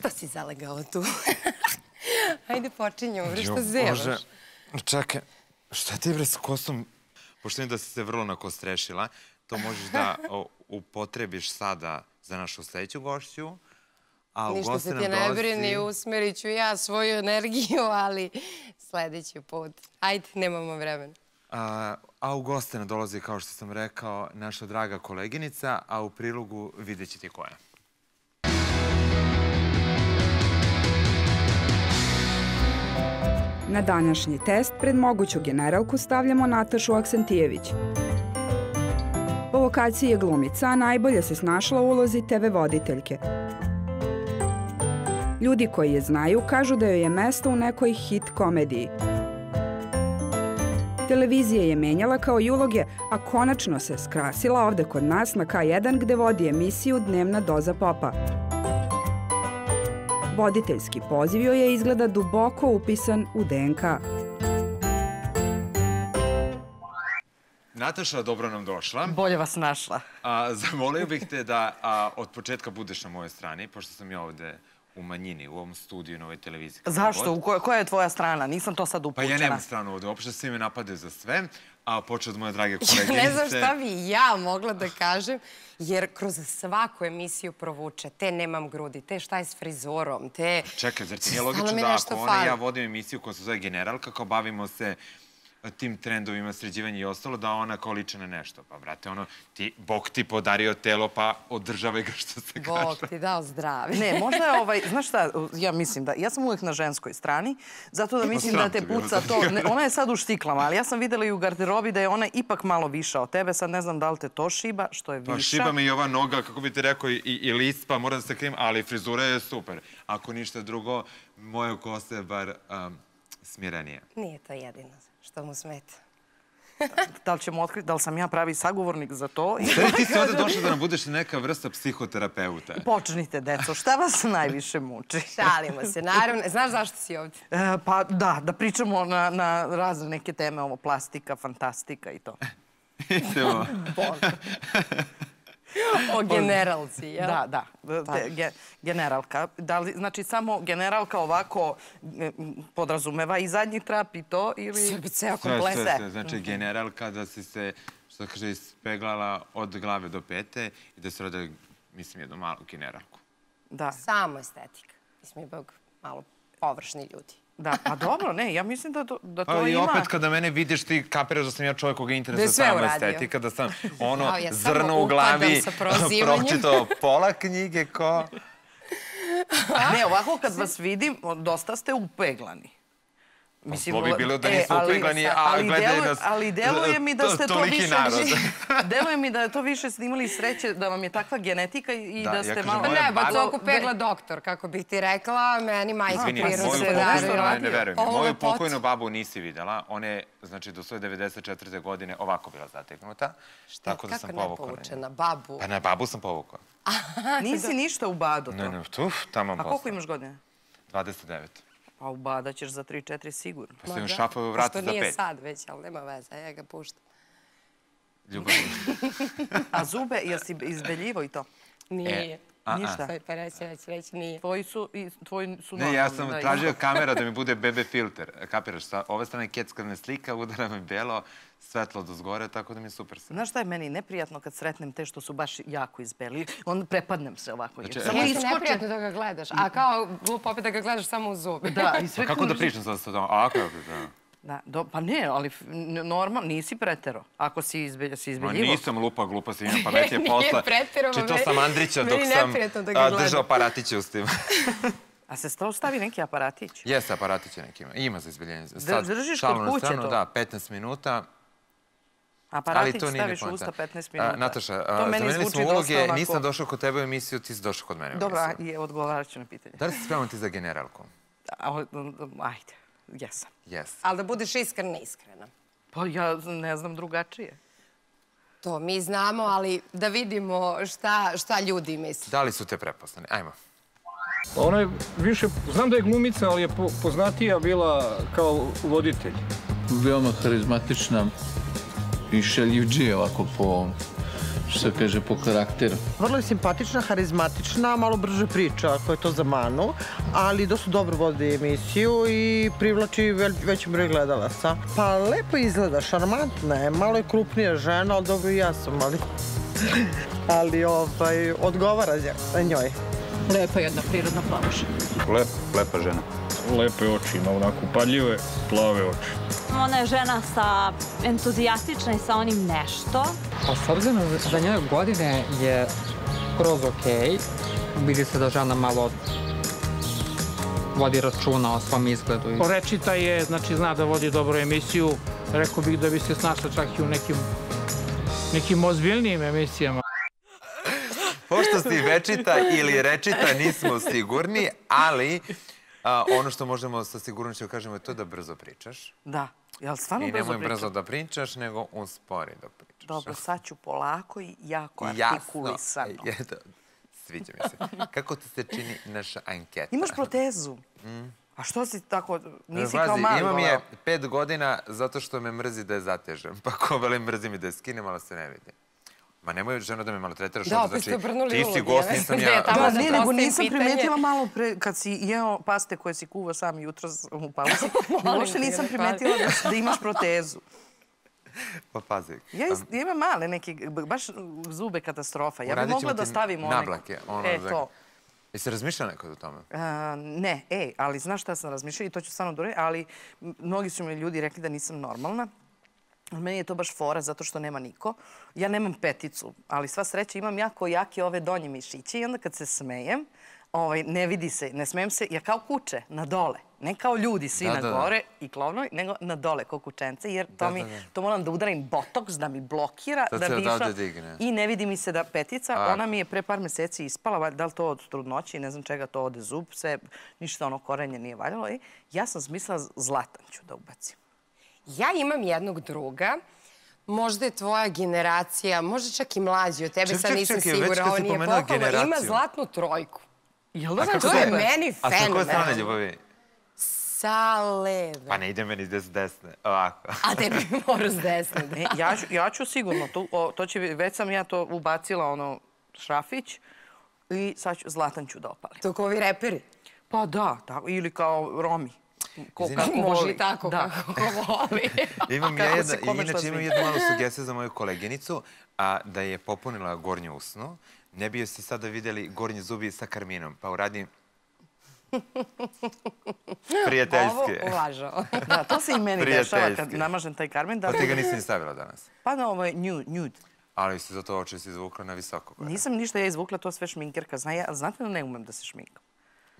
Šta si zalegao tu? Ajde počinjemo, bre, šta zevaš? Bože, čekaj, šta ti bre s kosom? Pošto vidim da si se vrlo nakostrešila, to možeš da upotrebiš sada za našu sledeću gošću. A Ništa se ti ne brini, usmerit ću ja svoju energiju, ali sledeći put. Ajde, nemamo vremena. A, a u goste nam dolazi, kao što sam rekao, naša draga koleginica, a u prilogu vidjet ćete koja. Na današnji test pred moguću generalku stavljamo Natašu Aksentijević. Po vokaciji je glumica, a najbolje se snašla u ulozi TV voditeljke. Ljudi koji je znaju kažu da joj je mesto u nekoj hit komediji. Televizija je menjala kao i uloge, a konačno se skrasila ovde kod nas na K1 gde vodi emisiju Dnevna doza popa. Voditeljski poziv joj je izgleda duboko upisan u DNK. Nataša, dobro nam došla. Bolje vas našla. A, zamolio bih te da a, od početka budeš na mojoj strani, pošto sam ja ovde u manjini, u ovom studiju na ovoj televiziji. Zašto? U koja je tvoja strana? Nisam to sad Pa upućena. ja nemam stranu ovde, uopšte svi me napadaju za sve, a počeo od moje drage koleginice. Ja ne znam šta bi ja mogla da kažem, jer kroz svaku emisiju provuče. Te nemam grudi, te šta je s frizorom, te... Čekaj, zar ti nije logično da ako ona i ja vodim emisiju koja se zove Generalka, kao bavimo se tim trendovima, sređivanja i ostalo, da ona kao liče na nešto. Pa, brate, ono, ti, Bog ti podario telo, pa održavaj ga što se kaže. Bog ti dao zdravi. Ne, možda je ovaj, znaš šta, ja mislim da, ja sam uvek na ženskoj strani, zato da mislim da te puca to, ne, ona je sad u štiklama, ali ja sam videla i u garderobi da je ona ipak malo viša od tebe, sad ne znam da li te to šiba, što je Pa viša. šiba me i ova noga, kako bi ti rekao, i, i list, pa moram da se krim, ali frizura je super. Ako ništa drugo, moje kose je bar um, smirenije. Nije to jedino što mu smeta. Da li ćemo otkriti, da li sam ja pravi sagovornik za to? I... Sve ti si ovde došla da nam budeš neka vrsta psihoterapeuta. Počnite, deco, šta vas najviše muči? Šalimo se, naravno. Znaš zašto si ovde? E, pa da, da pričamo na, na razne neke teme, ovo plastika, fantastika i to. Idemo. O generalci, jel? Da, da, ge, generalka. Da li, znači samo generalka ovako e, podrazumeva i zadnji trap i to ili... Sve bi ceo Sve, komplet. sve, sve. Znači, generalka da si se, što kaže, ispeglala od glave do pete i da se rode, mislim, jednu malu generalku. Da, Samo estetika. Mi smo ipak malo površni ljudi. Da, pa dobro, ne, ja mislim da to, da to Pa i ima... opet kada mene vidiš ti kapiraš da sam ja čovjek koga Da je interesuje sve samo estetika, da sam ono ja zrno u glavi sa prozivanjem. pročitao pola knjige ko... Ne, ovako kad vas vidim, dosta ste upeglani. Ovo bi bilo da e, niste ali- upeglani, a ali gledaju deluje- nas Ali deluje mi da to- ste to toliki više... narod. deluje mi da je to više ste imali sreće, da vam je takva genetika i Da, da, ja ste kažem, malo... Pa Moja ne, ba baba- to pegla doktor, kako bih ti rekla. Meni majka moju se darila. ne, verujem. Moju pokojnu babu nisi videla. Ona je, znači, do svoje 94. godine ovako bila zateknuta. Tako da sam povukao. na babu. Pa na babu sam povukao. Nisi ništa u bado to. Ne, ne, tuf, tamo A koliko imaš godina? 29. Pa u bada ćeš za 3-4 sigurno. Pa sam Ma joj da, vrata pošto za nije pet. sad već, ali nema veze, ja ga puštam. Ljubav. A zube, jesi izbeljivo i to? Nije. a, a. Ništa. Pa reći, reći, reći, nije. Tvoji su, i, tvoji su Ne, ja sam da, tražio kamera da mi bude bebe filter. Kapiraš, sa ove strane keckarne slika, udara me belo, svetlo do zgore, tako da mi je super sve. Znaš šta je meni neprijatno kad sretnem te što su baš jako izbeli? Onda prepadnem se ovako. Znači, samo Nije ti iskoče. neprijatno da ga gledaš, a kao glup opet da ga gledaš samo u zube. Da, i Pa sve kako da pričam sad sa tom? A, kako da? Da, do, pa ne, ali f- n- normal, nisi pretero. Ako si, izbe, si Ma izbeljivo. nisam lupa, glupa si, imam pametnije Nije posla. preterao, Čitao meni- sam Andrića dok sam da držao aparatiće u stim. A se stalo stavi neki aparatić. Jeste, aparatiće neki ima. Ima za izbiljenje. Sad, držiš kod kuće stranu, to? Da, 15 minuta. Aparatić ali to nije ni staviš u usta 15 A, minuta. Nataša, a, meni zamenili smo uloge, nisam došao kod tebe u emisiju, ti si došao kod mene u emisiju. je, odgovarat ću na pitanje. Da li si spreman ti za generalku? Ajde, jesam. Yes. Ali da budeš iskrena, iskrena. Pa ja ne znam drugačije. To mi znamo, ali da vidimo šta, šta ljudi misle. Da li su te prepoznani? Ajmo. Ona je više, znam da je glumica, ali je po, poznatija bila kao voditelj. veoma harizmatična i šaljivđija ovako po što se kaže, po karakteru. Vrlo je simpatična, harizmatična, malo brže priča ako je to za Manu, ali dosta dobro vodi emisiju i privlači veći broj gledalaca. Pa lepo izgleda, šarmantna je, malo je krupnija žena, ali dobro i ja sam, ali... ali ovaj, odgovara njoj. Lepa jedna prirodna plavuša. Lep, lepa žena. Lepe oči, ima onako upadljive, plave oči. Ona je žena sa entuzijastična i sa onim nešto. Pa s obzirom za njene godine je skroz okej. Vidi se da žena malo vodi računa o svom izgledu. Rečita je, znači zna da vodi dobru emisiju. Rekao bih da bi se snašla čak i u nekim, nekim ozbiljnijim emisijama. Pošto si večita ili rečita, nismo sigurni, ali a, ono što možemo sa sigurnošću da kažemo je to da brzo pričaš. Da. Jel stvarno I brzo nemoj pričam? brzo da pričaš, nego uspori da pričaš. Dobro, sad ću polako i jako Jasno. artikulisano. Eto, Sviđa mi se. Kako ti se čini naša anketa? Imaš protezu? A što si tako, nisi kao mali imam je pet godina zato što me mrzi da je zatežem. Pa ko veli mrzi mi da je skinem, ali se ne vidi. Ma nemoj ženo da me maltretiraš. Da, ovdje, opet ste znači, Ti si gost, nisam ja. Da, da ne, nego nisam primetila malo pre, kad si jeo paste koje si kuva sam jutros u pauzi, uopšte te, nisam primetila da, da imaš protezu. Pa pazi. Ja, ja imam male neke, baš zube katastrofa. Ja bih mogla da stavim one... nablake, ono e, to. Jesi razmišljala nekad o tome? A, ne, ej, ali znaš šta sam razmišljala i to ću stvarno dure, ali m, mnogi su mi ljudi rekli da nisam normalna. Meni je to baš fora zato što nema niko. Ja nemam peticu, ali sva sreća imam jako jake ove donje mišiće i onda kad se smejem, ovaj, ne vidi se, ne smejem se, ja kao kuće, na dole. Ne kao ljudi svi Da, na da, da. gore i klovnoj, nego na dole kao kućence, jer to, Da, mi, da, da. to moram da udarim botoks, da mi blokira, da bi išla... I ne vidi mi se da petica, A. ona mi je pre par meseci ispala, da li to od trudnoći, ne znam čega to ode zub, sve, ništa ono korenje nije valjalo. I ja sam smislila zlatan ću da ubacim. Ja imam jednog druga, možda je tvoja generacija, možda čak i mlađi od tebe, Ček, sad nisam kad ovo nije pohvalno, ima zlatnu trojku. Jel da To je meni A sa koje strane, ljubavi? Sa leve. Pa ne ide meni des desne. Ovako. A tebi mora s desne. da. Ja, ću, ja ću sigurno, to, o, to će, već sam ja to ubacila, ono, šrafić i sad ću, zlatan ću da opalim. To kao ovi reperi. Pa da, tako, ili kao Romi. Ko, Izvini. kako Može i tako da. kako voli. Imam Kako ja jedna, inače imam jednu malu sugestiju za moju koleginicu, a da je popunila gornju usnu, ne bi joj se sada vidjeli gornji zubi sa karminom, pa uradi prijateljske. Ovo uvažao. Da, to se i meni dešava kad Prijateljski. namažem taj karmen. Da, Pa ti ga nisi ni stavila danas. Pa da, ovo je nude, nude. Ali si zato oči si izvukla na visoko. Nisam ništa ja izvukla, to sve šminkerka zna. Ja, znate da ne umem da se šminkam?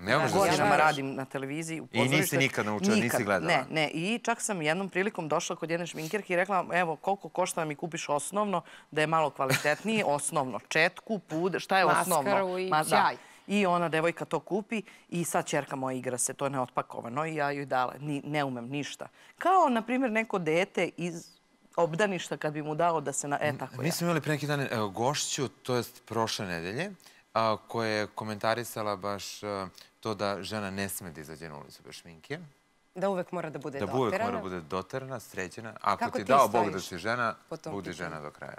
Ne možeš da se Godinama radim na televiziji. U I nisi nikad naučila, nisi Nikad, gledala? Ne, ne. I čak sam jednom prilikom došla kod jedne šminkerke i rekla, evo, koliko košta da mi kupiš osnovno, da je malo kvalitetnije, osnovno. Četku, puder, šta je Maskaru osnovno? i da. ćaj. I ona devojka to kupi i sad čerka moja igra se, to je neotpakovano i ja joj dala. Ni, ne umem ništa. Kao, na primjer, neko dete iz obdaništa kad bi mu dao da se na... E, tako Mi ja. smo imali pre neki dan gošću, to jest prošle nedelje, a, koja je komentarisala baš to da žena ne sme da izađe na ulicu bez šminke. Da uvek mora da bude Da doterana. uvek mora da bude doterana, sređena. Ako Kako ti dao Bog da si žena, budi žena do kraja.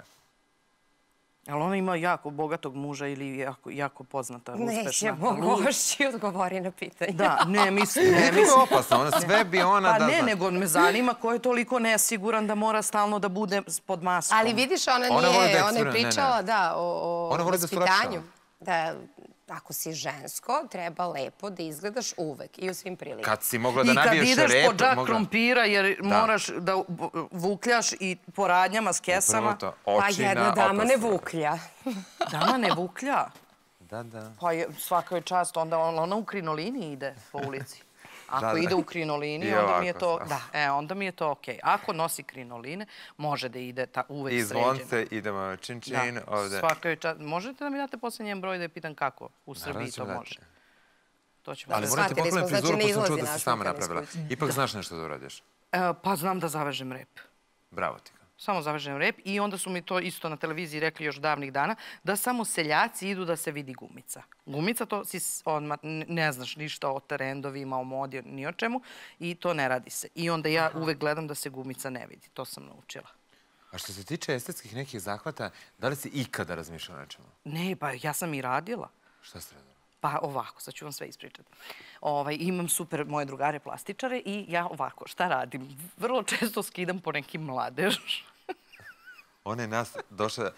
Ali ona ima jako bogatog muža ili jako, jako poznata, uspešna. Nećemo Lu- gošći odgovori na pitanje. Da, ne mislim, ne mislim. opasno, ona sve bi ona Pa da ne, zna. nego me zanima ko je toliko nesiguran da mora stalno da bude pod maskom. Ali vidiš, ona Ona voli nije, da ona je ne, ne. pričala, da, o, o Ona voli da se vaspitanju. ulepšava. Da, ako si žensko, treba lepo da izgledaš uvek i u svim prilikama. Kad si mogla da I kad nabiješ ideš rep, po džak mogla... krompira jer moraš da vukljaš i po radnjama s kesama. To, Pa jedna na dama ne vuklja. Dama ne vuklja. Da, da. Pa je, svaka je čast, onda on- ona u krinolini ide po ulici. Ako Da, da. ide u krinolini, I onda mi je to, samo. da, e, onda mi je to okej. Ako nosi krinoline, može da ide ta, uvek I sređeno. zvonce, idemo čin čin, Da, ovde. svaka čast. Možete da mi date posle njen broj da je pitan kako? U Srbiji to dati. može. To ćemo Ali da ti Shvatili poklonim znači frizuru, ne pa sam čuo da si sama napravila. Ipak znaš nešto da uradiš. E, pa znam da zavežem rep. Bravo ti. Samo zavežem rep i onda su mi to isto na televiziji rekli još davnih dana, da samo seljaci idu da se vidi gumica. Gumica, to si odmah ne znaš ništa o trendovima, o modi, ni o čemu i to ne radi se. I onda ja uvek gledam da se gumica ne vidi. To sam naučila. A što se tiče estetskih nekih zahvata, da li si ikada razmišljala o nečemu? Ne, pa ja sam i radila. Šta ste radila? Pa ovako, sad ću vam sve ispričati. Ovaj, imam super moje drugare plastičare i ja ovako, šta radim? Vrlo često skidam po neki mladež. Ona je nas došla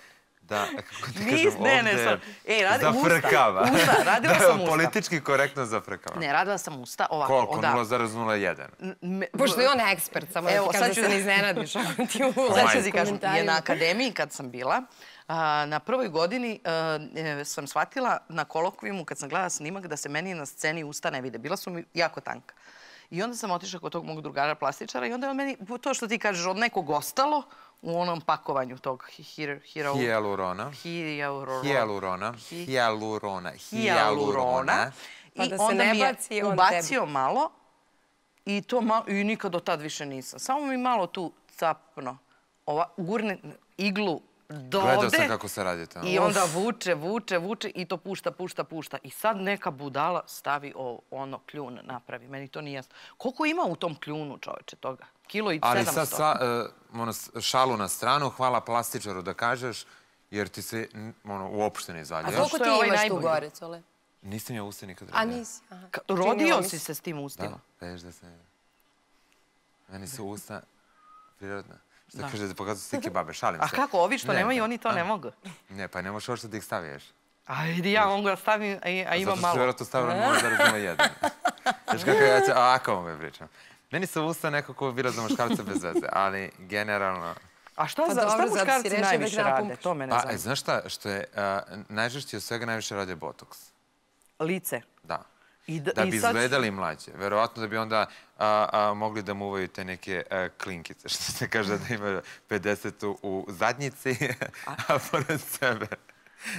da, kako ti Nis- kažem, ne, ne, ovde sad- e, radi- usta, zafrkava. usta, radila da, sam usta. Politički korektno zafrkava. Ne, radila sam usta ovako. Koliko? da. 0,01. Me- Pošto je on ekspert, samo da Evo, ti sad kažem ću da se da- ne iznenadiš ako ti ulazi Sad ću u ti kažem, je na akademiji kad sam bila, a, na prvoj godini a, e, sam shvatila na kolokvijumu kad sam gledala snimak da se meni na sceni usta ne vide. Bila su mi jako tanka. I onda sam otišla kod tog mog drugara plastičara i onda je on meni, to što ti kažeš, od nekog ostalo u onom pakovanju tog hir, hiro, Hijalurona. hijalurona. Hijalurona. Hi- Hijalurona. hijalurona. Pa I da onda ne mi je baci on ubacio malo i to malo, i nikad do tad više nisam. Samo mi malo tu capno, ova, gurne iglu do Gledao ovde sam kako se radi to. i onda vuče, vuče, vuče i to pušta, pušta, pušta. I sad neka budala stavi o, ono kljun napravi. Meni to nije jasno. Koliko ima u tom kljunu čoveče toga? Kilo i 700. Ali sad sva, uh, ono, šalu na stranu, hvala plastičaru da kažeš, jer ti se ono, uopšte ne A izvaljuje. koliko ti je ovaj imaš tu gore, Cole? Nisam ja usta nikad A radio. nisi? Aha. Rodio si se s tim ustima. Da, veš da se... Meni su usta prirodna. Što Da. kaže da pokazuju slike babe, šalim A se. kako, ovi što Ne, nemaju, oni to a, ne mogu? Ne, pa ne možeš uopšte da ih staviš. Ajde, ja mogu da stavim, a, a ima Zato što malo. vjerojatno stavila 0,01. Znaš kako ja ću, ovako vam je pričam. Meni su usta nekako bila za muškarca bez veze, ali generalno... A šta, Pa za, dobro, šta muškarci rešio najviše rade? To mene Pa, zanima. znaš šta, što je a, najžešće od svega najviše radi botoks. Lice. Da. I da, Da i bi sad- izgledali mlađe. Verovatno da bi onda a, a, mogli da muvaju te neke a, klinkice, što se kaže da imaju 50 u, u zadnjici, a pored sebe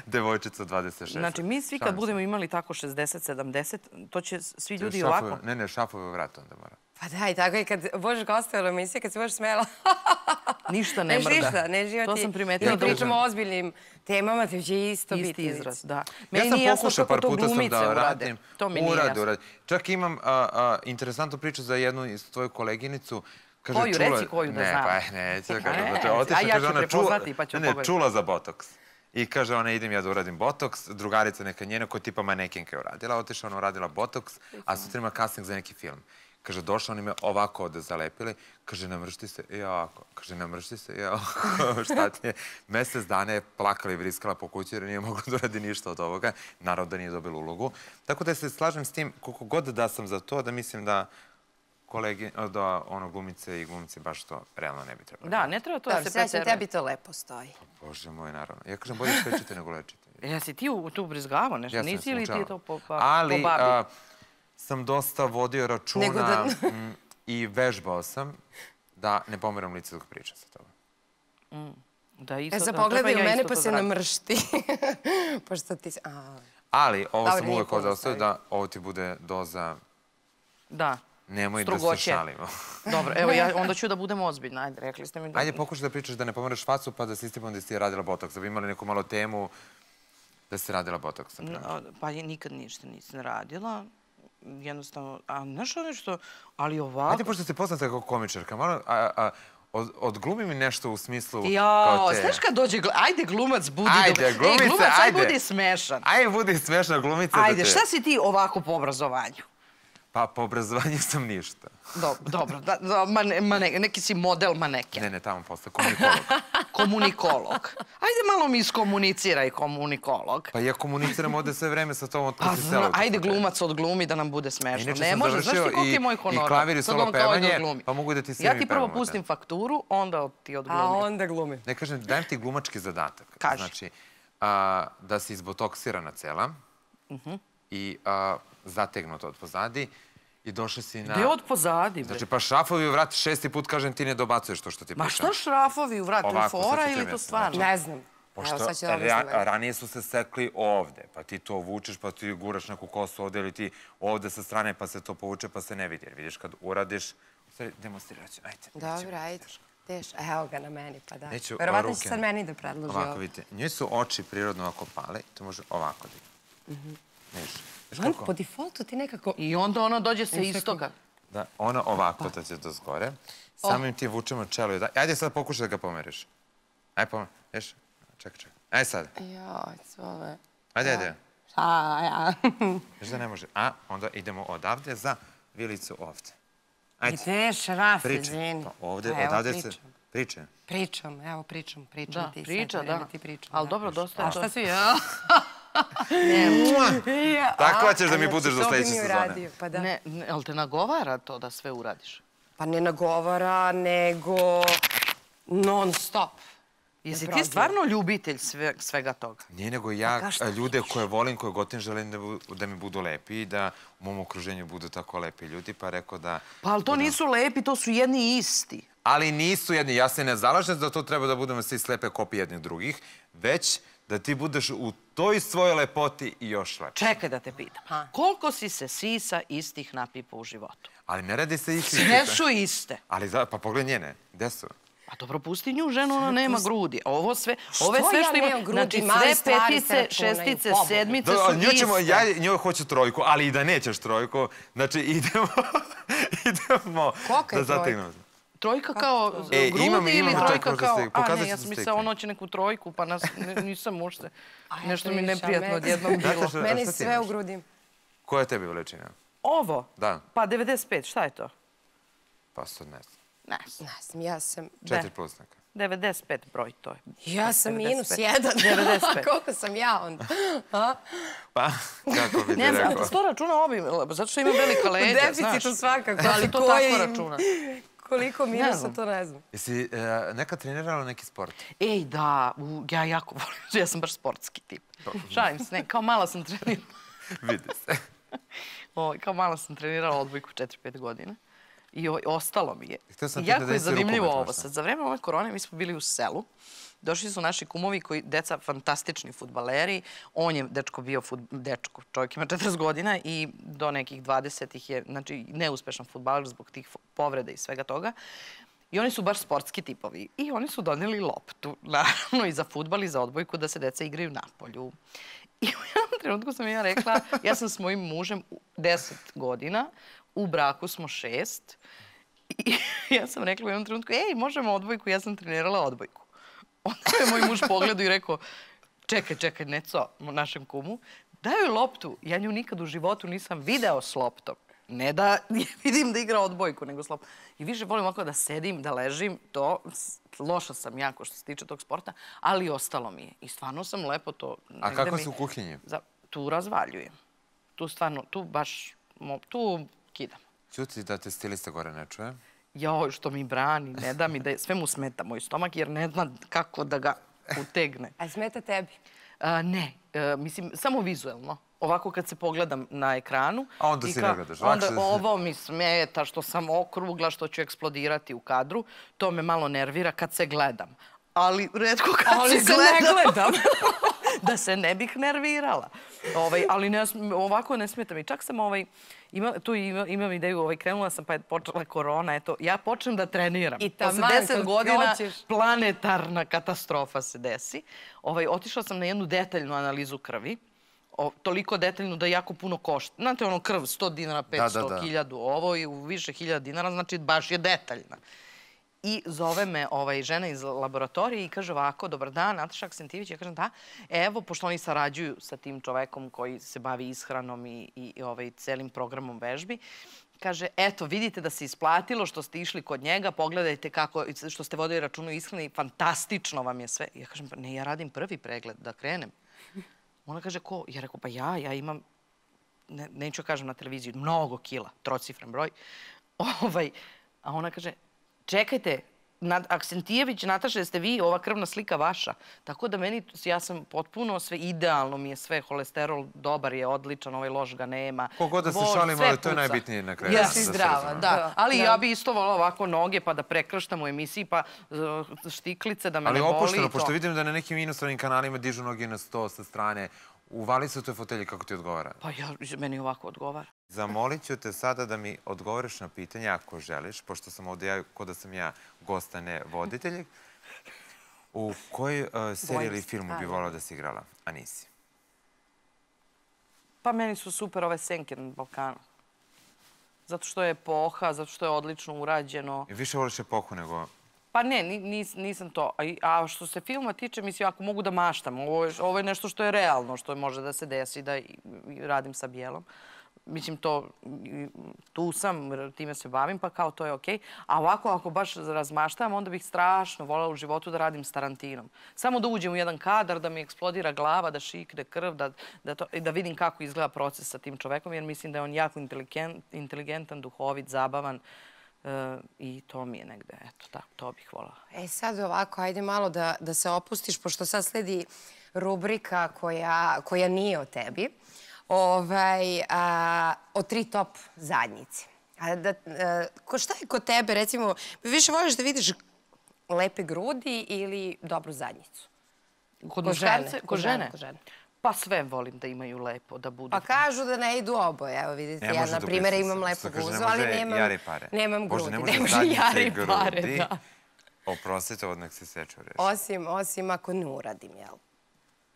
devojčica od 26. Znači, mi svi kad budemo imali tako 60-70, to će svi ljudi Šafove- ovako... Ne, ne, šafove u vratu onda mora. Pa da, i tako i kad boš gostovalo emisije, kad se boš smela. Ništa ne mrda. ništa, ne živa To ti. sam primetila da pričamo o ozbiljnim temama, ti će isto Isti biti izraz, da. Ja Meni sam nije jasno pokušao, kako par to puta sam da radim. To mi nije jasno. Čak imam a, a, interesantnu priču za jednu iz tvoju koleginicu. Kaže, Koju? čula- Reci koju da ne, znam. Pa, neću da kažem. Ne, Znači, otišla, ja kaže, ću ona čula, pa ću ne, ne, čula za botoks. I kaže ona, idem ja da uradim botoks, drugarica neka njena koja tipa manekinka je uradila, otišla ona uradila botoks, a sutra ima casting za neki film. Kaže, došla, oni me ovako ovde zalepili, kaže, namršti se, i ovako, kaže, namršti se, i ovako, šta ti je? Mesec dana je plakala i vriskala po kući jer nije mogla da uradi ništa od ovoga, naravno da nije dobila ulogu. Tako da se slažem s tim, koliko god da sam za to, da mislim da kolegi, da ono glumice i glumice baš to realno ne bi trebalo. Da, ne treba to da Dobro, se preteruje. tebi to lepo stoji. Bože moj, naravno. Ja kažem, bolje sprečite nego lečite. Jesi ti u, tu brizgavo nešto? Ja Nisi ili ti to po, pa, po babi? Sam dosta vodio računa da- mm, i vežbao sam da ne pomeram lice dok pričam sa tobom. da, isto, E, da, pogledaj treba u ja mene isto pa se da namršti. Pošto ti... A, Ali ovo Dobro, sam uvek ovde ostavio da ovo ti bude doza Da. nemoj da se šalimo. Dobro, evo, ja, onda ću da budem ozbiljna. Ajde, rekli ste mi da... Ajde, pokušaj da pričaš da ne pomeraš facu pa da se istipam da si ti radila botoks. Da bi imali neku malo temu da si radila botoks. No, Pa nikad ništa nisam radila. Jednostavno, a znaš ono što, ali ovako... Ajde, pošto si poznata kao komičarka, malo, a, a, od, odglumi mi nešto u smislu kao te. znaš kad dođe, ajde glumac budi Ajde, dobar. glumice, Ej, glumac, ajde. aj budi smešan. Ajde, budi smešna glumica. Ajde, šta si ti ovako po obrazovanju? Pa, po obrazovanju sam ništa. Dobro, dobro, da, da, ma, ne, ma ne, neki si model maneke. Ne, ne, tamo posle, komunikolog. Komunikolog. Ajde malo mi iskomuniciraj komunikolog. Pa ja komuniciram ovde sve vreme sa tobom od Pa zna, sela. ajde glumac odglumi da nam bude smešno. Inače ne može, znaš ti i- je moj i honorar? klavir i solo pevanje, pa mogu da ti Ja sviram ti i prvo pustim fakturu, onda ti odglumi. a onda glumi. Ne kažem, dajem ti glumački zadatak. Kaži. Znači, a, da si izbotoksirana cela Mhm. i a, zategnuta od pozadi i došla si na... Gde od pozadi, bre? Znači, pa šrafovi u vrat šesti put, kažem, ti ne dobacuješ to što ti Ma pričam. šta šrafovi u vrat? Ovako, Fora ili to stvarno? Ne znam. Pošto Evo, da ra- ranije su se sekli ovde, pa ti to vučeš, pa ti guraš neku kosu ovde ili ti ovde sa strane, pa se to povuče, pa se ne vidi. Jer vidiš kad uradiš, demonstrirat ću, ajde. Dobro, ajde. Teš, evo ga na meni, pa da. Neću, Verovatno ruke. će sad meni da predloži Ovako, ovo. vidite, njoj su oči prirodno ovako pale, to može ovako da ide. Vidiš? Viš On, po defaultu ti nekako... I onda ona dođe sa istoga. Da, ona ovako da će do zgore. Samim ti vučemo čelo i da... Ajde sad pokušaj da ga pomeriš. Aj, pomoć. Viš? Čekaj, čekaj. Aj sad. Joj, cvole. Ajde, ajde. Šta ja? Viš da ne može. A, onda idemo odavde za vilicu ovde. Ajde. Ideš, Rafa, Pričaj. izvini. Pa ovde, Pa evo, odavde se... pričam. Priče. Pričam, evo pričam, pričam Da, ti sad, priča, da. ti pričam. Ali da. dobro, dosta je A to. šta si ja? Ja, Takva ćeš da mi budeš do sledeće sezone. Pa da. Ne, ne, ali te nagovara to da sve uradiš? Pa ne nagovara, nego non stop. Jesi ti proziva. stvarno ljubitelj sve, svega toga? Nije nego ja Pa šta a, ljude koje volim, koje gotim želim da, da mi budu lepi i da u mom okruženju budu tako lepi ljudi, pa rekao da... Pa ali to nisu lepi, to su jedni isti. Ali nisu jedni, ja se ne zalažem da to treba da budemo svi slepe kopije jednih drugih, već da ti budeš u toj svojoj lepoti i još lepši. Čekaj da te pitam. Koliko si se sisa istih napipa u životu? Ali ne radi se isti. Sve su iste. Ali za, pa pogledaj njene, gde su? Pa dobro, pusti nju ženu, ona nema grudi. Ovo sve, ove Što sve ja što ima, grudi? znači sve petice, šestice, sedmice Da, su nju ćemo, iste. ja njoj hoću trojku, ali i da nećeš trojku, znači idemo, idemo Kolika je da zategnemo. Trojka kao E, grudi imam- ili imam trojka da kao... A ne, ja sam mislila ono će neku trojku, pa nas, ne, nisam uopšte. Nešto mi neprijatno odjednom bilo. Meni sve u grudi. Koja je tebi veličina? Ovo? Da. Pa 95, šta je to? Pa sad ne znam. Ne znam. Ne znam, ja sam... Četiri plus neka. 95 broj to je. Ja sam 95. minus jedan. 95. Koliko sam ja onda? Pa, kako bi ti Ne znam, rekao? sto računa obim, zato što ima velika U leđa, deficitu znaš. svakako, Da ali to tako računa. Koliko minusa, to ne znam. Jesi e, nekad trenirala neki sport? Ej, da, u, ja jako volim, ja sam baš sportski tip. Šalim se, ne, kao mala sam trenirala. Vidi se. Ovaj, kao mala sam trenirala odbojku 4-5 godina. I ostalo mi je. I ti jako da je zanimljivo ovo. Sad, za vreme ove korone mi smo bili u selu. Došli su naši kumovi koji, deca, fantastični futbaleri. On je, dečko, bio fut, dečko, čovjek ima 40 godina i do nekih 20 ih je, znači, neuspešan futbaler zbog tih povreda i svega toga. I oni su baš sportski tipovi. I oni su doneli loptu, naravno, i za futbal i za odbojku da se deca igraju na polju. I u jednom trenutku sam ja rekla, ja sam s mojim mužem u 10 godina, u braku smo šest. I ja sam rekla u jednom trenutku, ej, možemo odbojku, ja sam trenirala odbojku. Onda je moj muž pogledao i rekao, čekaj, čekaj, Neco, našem kumu, daj joj loptu. Ja nju nikad u životu nisam video s loptom. Ne da vidim da igra odbojku, nego s loptom. I više volim ovako da sedim, da ležim, to, loša sam jako što se tiče tog sporta, ali ostalo mi je. I stvarno sam lepo to... A kako mi- u kuhinji? Tu razvaljujem. Tu stvarno, tu baš, tu kidam. Ćuti da te stilista gore ne čuje. Joj, što mi brani, ne da mi da sve mu smeta moj stomak jer ne zna kako da ga utegne. A smeta tebi? A, ne, e, mislim, samo vizuelno. Ovako kad se pogledam na ekranu. A onda i si ne gledaš, Onda ovo mi smeta što sam okrugla, što ću eksplodirati u kadru. To me malo nervira kad se gledam. Ali redko kad Ali se, se ne gledam. da se ne bih nervirala. Ovaj, ali ne, ovako ne smeta mi. Čak sam ovaj, ima, tu ima, imam ideju, ovaj, krenula sam pa je počela korona, eto, ja počnem da treniram. I Posle taman 10 kad godina hoćeš. planetarna katastrofa se desi. Ovaj, otišla sam na jednu detaljnu analizu krvi. O, toliko detaljnu da jako puno košta. Znate, ono krv, 100 dinara, 500, Da, da, da. 1000, ovo i u više hiljada dinara, znači baš je detaljna. I zove me ovaj, žena iz laboratorije i kaže ovako, dobar dan, Nataša Aksentijević. Ja kažem da, evo, pošto oni sarađuju sa tim čovekom koji se bavi ishranom i, i, i ovaj, celim programom vežbi, kaže, eto, vidite da se isplatilo što ste išli kod njega, pogledajte kako, što ste vodili računu ishrani, fantastično vam je sve. Ja kažem, pa ne, ja radim prvi pregled, da krenem. Ona kaže, ko? Ja rekao, pa ja, ja imam ne, neću kažem na televiziji, mnogo kila, trocifren broj. Ovaj, a ona kaže, čekajte, Nad, Aksentijević, Nataša, jeste vi ova krvna slika vaša? Tako da meni, ja sam potpuno sve idealno mi je sve, holesterol dobar je, odličan, ovaj loš ga nema. Koliko da se šalimo, ali to je najbitnije na kraju. Jesi da se zdrava, da. Da, ali Da. ja bi isto volila ovako noge pa da prekrštam u emisiji, pa uh, štiklice da me Ali ne boli. opušteno, i to. pošto vidim da na nekim inostranim kanalima dižu noge na sto sa strane. U toj fotelji kako ti odgovara. Pa ja, meni ovako odgovara. Zamolit ću te sada da mi odgovoriš na pitanje ako želiš, pošto sam ovde ja, ko da sam ja gost, a ne voditelj. U kojoj uh, seriji ili filmu bi volao da si igrala, a nisi? Pa meni su super ove senke na Balkanu. Zato što je epoha, zato što je odlično urađeno. I više voliš epohu nego Pa ne, ni- nis- nisam to. A, što se filma tiče, mislim, ako mogu da maštam, ovo je, ovo je nešto što je realno, što može da se desi, da radim sa bijelom. Mislim, to, tu sam, time se bavim, pa kao to je okej. A ovako, ako baš razmaštam, onda bih strašno voljela u životu da radim s Tarantinom. Samo da uđem u jedan kadar, da mi eksplodira glava, da šikne krv, da, da, to, da vidim kako izgleda proces sa tim čovekom, jer mislim da je on jako inteligen- inteligentan, duhovit, zabavan. E, I to mi je negde, eto, tako, to bih voljela. E sad ovako, ajde malo da, da se opustiš, pošto sad sledi rubrika koja, koja nije o tebi. Ovaj, a, o tri top zadnjice. A da, a, ko šta je kod tebe, recimo, više voliš da vidiš lepe grudi ili dobru zadnjicu? Kod Ko žene, kod žene, žene? ko žene. Pa sve volim da imaju lepo, da budu. Pa kažu da ne idu oboje. Evo vidite, ja na primjer imam ne guzu, ali nemam, nemam grudi. ne može jari i pare, da. Oprostite, od nek se seče u reši. Osim, osim ako ne uradim, jel?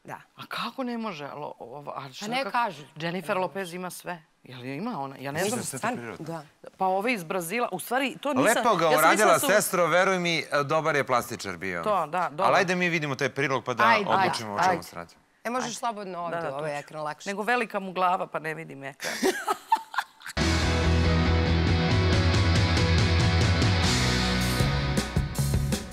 Da. A kako ne može? Alo, ovo, a šta Pa ne kako- kažu. Jennifer Lopez ima sve. Jel je ima ona? Ja ne znam. To prirodno. Da. Pa ove iz Brazila, u stvari, to nisam... Lepo ga ja uradila mislila su- sestro, veruj mi, dobar je plastičar bio. To, da, dobro. Ali ajde mi vidimo taj prilog pa da Ajde, odlučimo o čemu ajde. se radi. E, možeš slobodno ovdje, Da, da, to ovaj ću. ekran lakše. Nego velika mu glava, pa ne vidim ekran.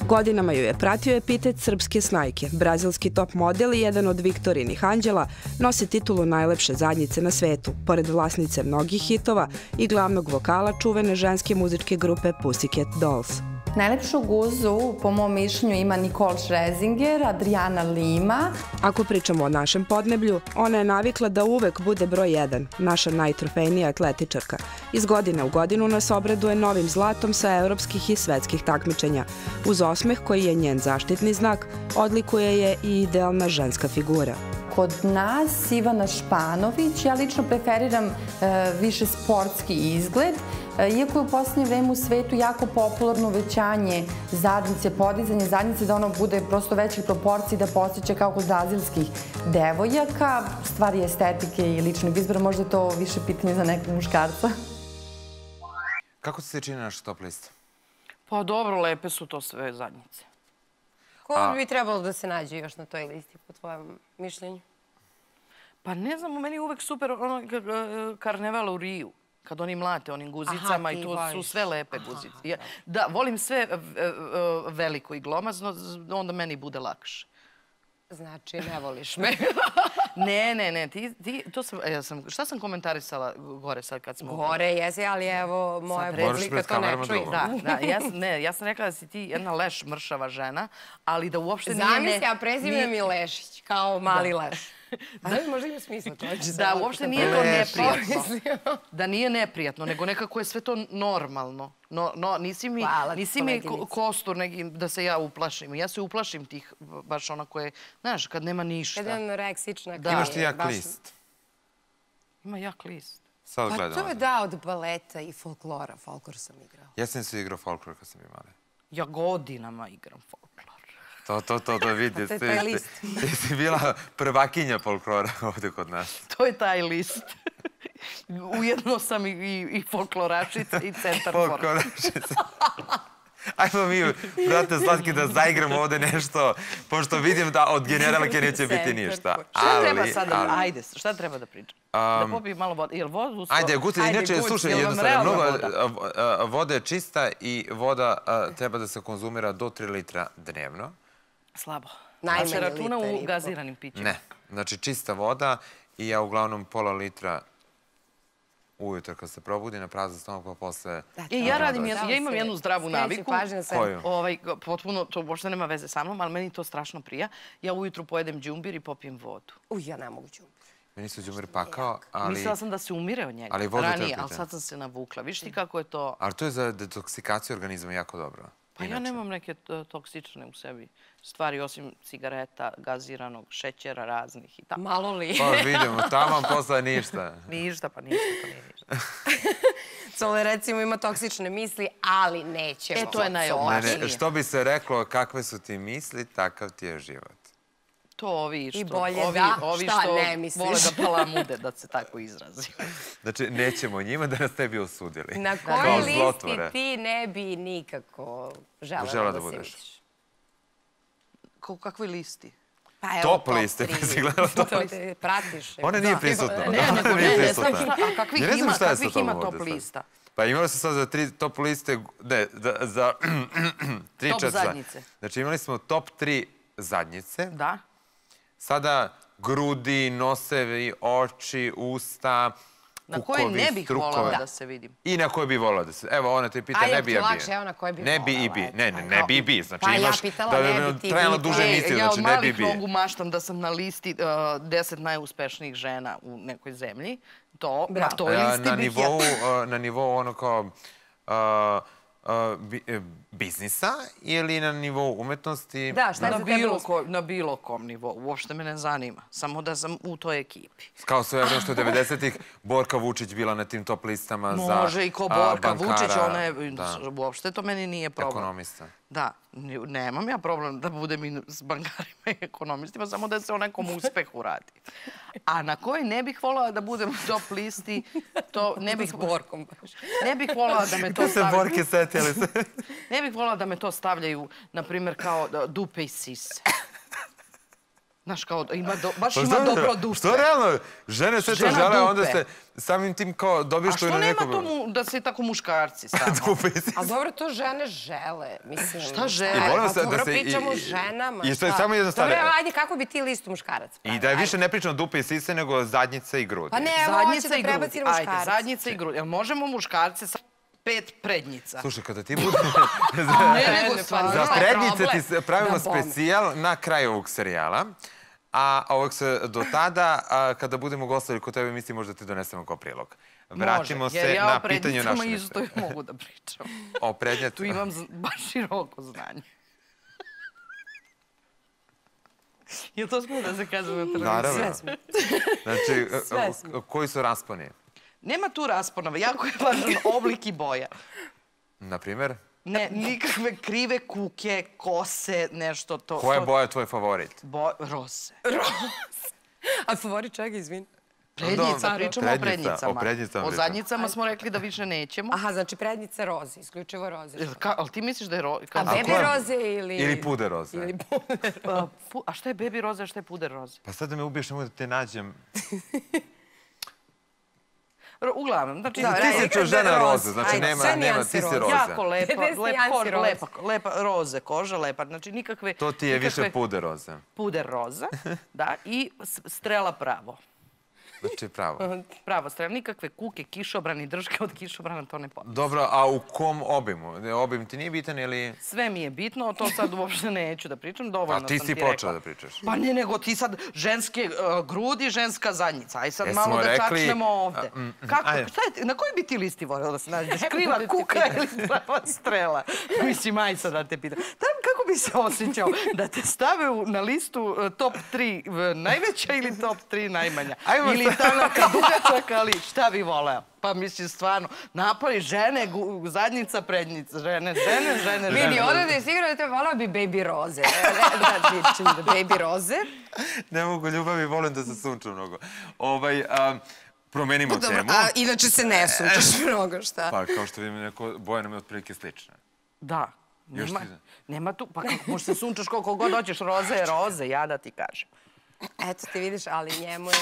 Godinama ju je pratio epitet srpske snajke. Brazilski top model i jedan od Viktorinih anđela nosi titulu najlepše zadnjice na svetu, pored vlasnice mnogih hitova i glavnog vokala čuvene ženske muzičke grupe Pussycat Dolls. Najlepšu guzu, po mom mišljenju, ima Nicole Schresinger, Adriana Lima. Ako pričamo o našem podneblju, ona je navikla da uvek bude broj 1, naša najtrofejnija atletičarka. Iz godine u godinu nas obraduje novim zlatom sa evropskih i svetskih takmičenja. Uz osmeh koji je njen zaštitni znak, odlikuje je i idealna ženska figura. Kod nas Ivana Španović, ja lično preferiram e, više sportski izgled, iako je u posljednje vreme u svetu jako popularno uvećanje zadnice, podizanje zadnice da ona bude prosto većih proporcija da posjeća kao kod brazilskih devojaka. Stvar je estetike i ličnog izbora, možda je to više pitanje za nekog muškarca. Kako ti se čini naša top lista? Pa dobro, lepe su to sve zadnjice. Ko bi trebalo da se nađe još na toj listi, po tvojem mišljenju? Pa ne znam, meni je uvek super ono k- k- karneval u Riju. Kad oni mlate onim guzicama i to su sve lepe guzice. Ja, da, volim sve e, e, veliko i glomazno, onda meni bude lakše. Znači, ne voliš me. Ne, ne, ne, ti, ti, to sam, ja sam, šta sam komentarisala gore sad kad smo... Gore jesi, ali evo, moja publika to ne kamerama čuje. da Da, da, ja, sam- ne, ja sam rekla da si ti jedna leš mršava žena, ali da uopšte nije... ne- Zamisli, a prezime nije- mi Lešić, kao mali Leš. Ali možda ima smisla to. Da, uopšte kad nije to neprijatno. Da nije neprijatno, nego nekako je sve to normalno. No, no, nisi mi, Hvala nisi mi kostur neki, da se ja uplašim. Ja se uplašim tih, baš ona koje, znaš, kad nema ništa. Jedan reksična. Da. Imaš ti jak baš- list. Ima jak list. Sad Pa gledam. to je da od baleta i folklora. Folklor sam igrao. Ja sam se igrao folklor kad sam bio mali. Ja godinama igram folklor. To, to, to, to vidi. To je taj list. Ti si bila prvakinja folklora ovde kod nas. To je taj list. Ujedno sam i, i, i folkloračica i centar. Folklorašica. Ajmo mi, brate Slatki, da zaigramo ovde nešto, pošto vidim da od generalke neće biti ništa. Šta treba Ali- sad da, ajde, šta treba da pričam? da popijem malo vode. Jel vodu? Ajde, Ajde, inače, slušaj, jednostavno, voda? je čista i voda treba da se konzumira do 3 litra dnevno. Slabo. Najmanje Znači, računa i u gaziranim pićima. Ne, znači čista voda i ja uglavnom pola litra ujutro kad se probudi na prazan stomak pa posle... E, ja radim, ja, ja imam jednu zdravu naviku. Koju? Ovaj, potpuno, to uopšte nema veze sa mnom, ali meni to strašno prija. Ja ujutru pojedem džumbir i popijem vodu. Uj, ja ne mogu ću. Meni su džumir pakao, ali... Mislila sam da se umire od njega ali vodu ranije, piti. ali sad sam se navukla. Viš ti kako je to... Ali to je za detoksikaciju organizma jako dobro. Pa ja nemam neke e, toksične u sebi stvari, osim cigareta, gaziranog, šećera raznih i tako. Malo li? Pa vidimo, tamo posle ništa. Ništa, pa ništa, pa nije ništa. Cole recimo ima toksične misli, ali nećemo. E, to je najopasnije. što bi se reklo, kakve su ti misli, takav ti je život. To ovi što, I bolje ovi, da, ovi šta što ne misliš? vole da palamude, da se tako izrazi. Znači, nećemo njima da nas ne bi osudili. Na Kao kojoj listi ti ne bi nikako želela Želela da, da se budeš. Ko, kakvoj listi? Pa evo, Top top liste, pa si gledala top To liste. te pratiš. Ona nije prisutna. Ne, nije ne, ne prisutna. znam šta, a kakvih Ja ne ima, kakvih ima top lista? Pa imali smo sad za tri top liste, ne, da, za tri Top četiri. zadnjice. Znači imali smo top tri zadnjice. Da. Sada grudi, nosevi, oči, usta, Na koje ne bih strukove. da se vidim. I na koje bi volila da se... Evo, ona te pita, ne bi ja bi. lakše, evo na koje bi Ne bi i bi. Ne, ne, ne bi i bi. Znači Pa ja imaš pitala, da ne bi bi ti, trajala duže ja znači od ne bi malih bi. nogu maštam da sam na listi uh, 10 najuspješnijih žena u nekoj zemlji. To, na toj listi na bih nivou, ja. a, na nivou ono kao e, biznisa ili na nivou umetnosti? Da, šta je Na bilo, ko, na bilo kom nivou. Uopšte me ne zanima. Samo da sam u toj ekipi. Kao sve vreme što je 90-ih Borka Vučić bila na tim top listama za Može i ko a, Borka bankara, Vučić, ona je, da, uopšte to meni nije problem. ekonomista. Da, nemam ja problem da budem i s bankarima i ekonomistima, samo da se o nekom uspehu radi. A na koji ne bih volila da budem u top listi, to ne bih... S Borkom baš. Ne bih volila da me to To se stavljaju... Borke setili se. Ne bih volila da me to stavljaju, na primjer, kao da- dupe i sise. Znaš, kao, da ima do, baš Pa ima što- dobro dupe. Što realno? Žene sve to žele, onda se samim tim kao dobiješ A to što na nema nekom... to mu, da se tako muškarci samo? I sise. A dobro, to žene žele. Mislim, Šta žele? I molim Pa vas da dobro, se i- pričamo i- ženama. i što je samo jedna stvar. Dobro, ajde, kako bi ti listu muškaraca I pravila? da je više ne pričam dupe i sise, nego zadnjice i grudi. Pa ne, evo, hoće Zadnjica da i prebaci Ajde, zadnjica i grudi. Jel možemo muškarce sa pet prednjica? Slušaj, kada ti bude... Ne, nego ne, pa stvarno. Za prednjice ti pravimo Da specijal na kraju ovog serijala. A se do tada, a, kada budemo gostali kod tebe, mislim možda ti donesemo kao prilog. Vratimo Može, se jer ja na o pitanje prednjicama naše isto i mogu da pričam. O prednjac... Tu imam baš široko znanje. Je to smije da se kaže na televiziji? Naravno. Sve smo. Znači, Sve a, smo. a, koji su rasponi? Nema tu rasponova, jako je važan oblik i boja. Na primjer, Ne, nikakve krive kuke, kose, nešto to. koja je boja tvoj favorit? Bo, rose. A favorit čega, izvin? Prednjica, Dobro, pričamo prednjica, o prednjicama. o prednjicama O zadnjicama smo rekli da više nećemo. Aha, znači prednjice roze, isključivo roze. Ka, ali ti misliš da je ro... A koja- roze ili... Ili puder roze? Ili puder a, pu, a šta je bebi roze, a šta je puder roze? Pa sad da me ubiješ, ne mogu da te nađem. Uglavnom, znači... Da, Ti ajde, si ajde, čuo žena roze. znači nema, nema, ti si roze. roze. Jako lepa, 50 lep nijansi koža, roze. lepa, lepa roze, koža lepa, znači nikakve... To ti je više puder roze. Puder roza, da, i strela pravo. Znači, pravo. Pravo strela, nikakve kuke, kišobrani, drške od kišobrana, to ne potem. Dobro, a u kom obimu? Obim ti nije bitan ili... Sve mi je bitno, to sad uopšte neću da pričam, dovoljno A ti sam si ti počela rekla. da pričaš. Pa ne, nego ti sad ženske uh, grudi, ženska zadnjica. Aj sad Jesmo malo da rekli- čačnemo ovde. a, mm, Kako, šta je, na koji bi ti listi voljela da se nađeš? Kriva kuka ili prava strela? Mislim, aj sad da te pitam. Tam kako bi se osjećao da te stave na listu uh, top 3 najveća ili top 3 najmanja? Ajmo ili sad. tanaka, dugačaka, ali šta bi voleo? Pa mislim, stvarno, napori žene, gu- zadnjica, prednjica, žene, žene, žene, žene. Vidi, ono da je sigurno da te volao bi baby roze. Da da baby roze. Ne mogu ljubavi, volim da se sunčam mnogo. Ovaj, a, promenimo Dobro, temu. a inače se ne sunčaš mnogo, šta? Pa, kao što vidim, neko, boja nam je otprilike slična. Da. Nema, nema tu, pa kako možeš se sunčaš koliko god hoćeš, roze je roze, ja da ti kažem. Eto ti vidiš, ali njemu je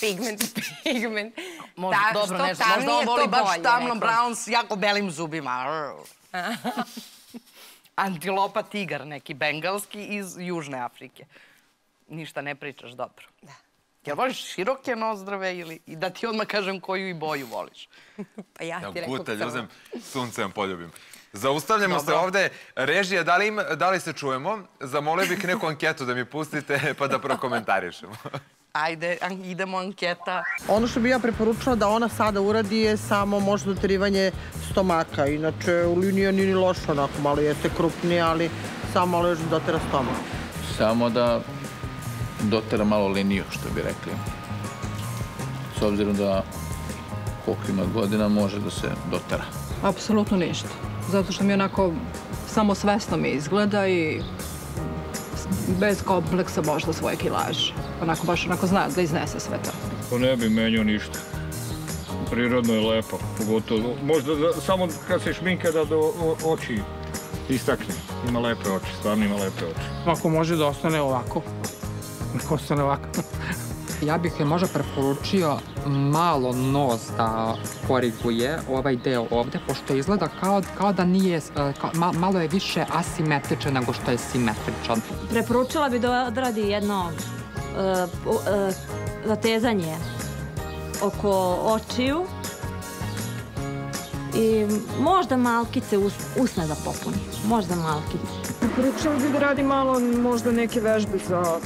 pigment, pigment. Možda, Ta- dobro, što nešto, možda on voli baš bolje, tamno brown s jako belim zubima. Antilopa tigar, neki bengalski iz Južne Afrike. Ništa ne pričaš dobro. Da. Jel voliš široke nozdrave ili i da ti odmah kažem koju i boju voliš? Pa ja Ja ti rekao gutalj crno. uzem, suncem poljubim. Zaustavljamo se ovde. Režija, da li, da li se čujemo? Zamolio bih neku anketu da mi pustite pa da prokomentarišemo. Ajde, idemo anketa. Ono što bi ja preporučila da ona sada uradi je samo možda doterivanje stomaka. Inače, u linija nije ni loša, onako malo jeste krupnije, ali samo malo još dotera stomak. Samo da dotera malo liniju, što bi rekli. S obzirom da koliko ima godina, može da se dotera. Apsolutno ništa. Zato što mi onako samo svesno mi izgleda i bez kompleksa možda svoje kilaže. Onako baš onako zna da iznese sve to. To ne bi menio ništa. Prirodno je lepo, pogotovo. Možda da, samo kad se šminka da do o- oči istakne. Ima lepe oči, stvarno ima lepe oči. Ako može da ostane ovako. Ako ostane ovako. Ja bih je možda preporučio malo nos da koriguje ovaj deo ovde, pošto izgleda kao, kao da nije, e, kao, ma, malo je više asimetričan nego što je simetričan. Preporučila bi da odradi jedno e, u- e, zatezanje oko očiju i možda malkice us, usne da popuni. Možda malkice. Preporučila bih da radi malo možda neke vežbe za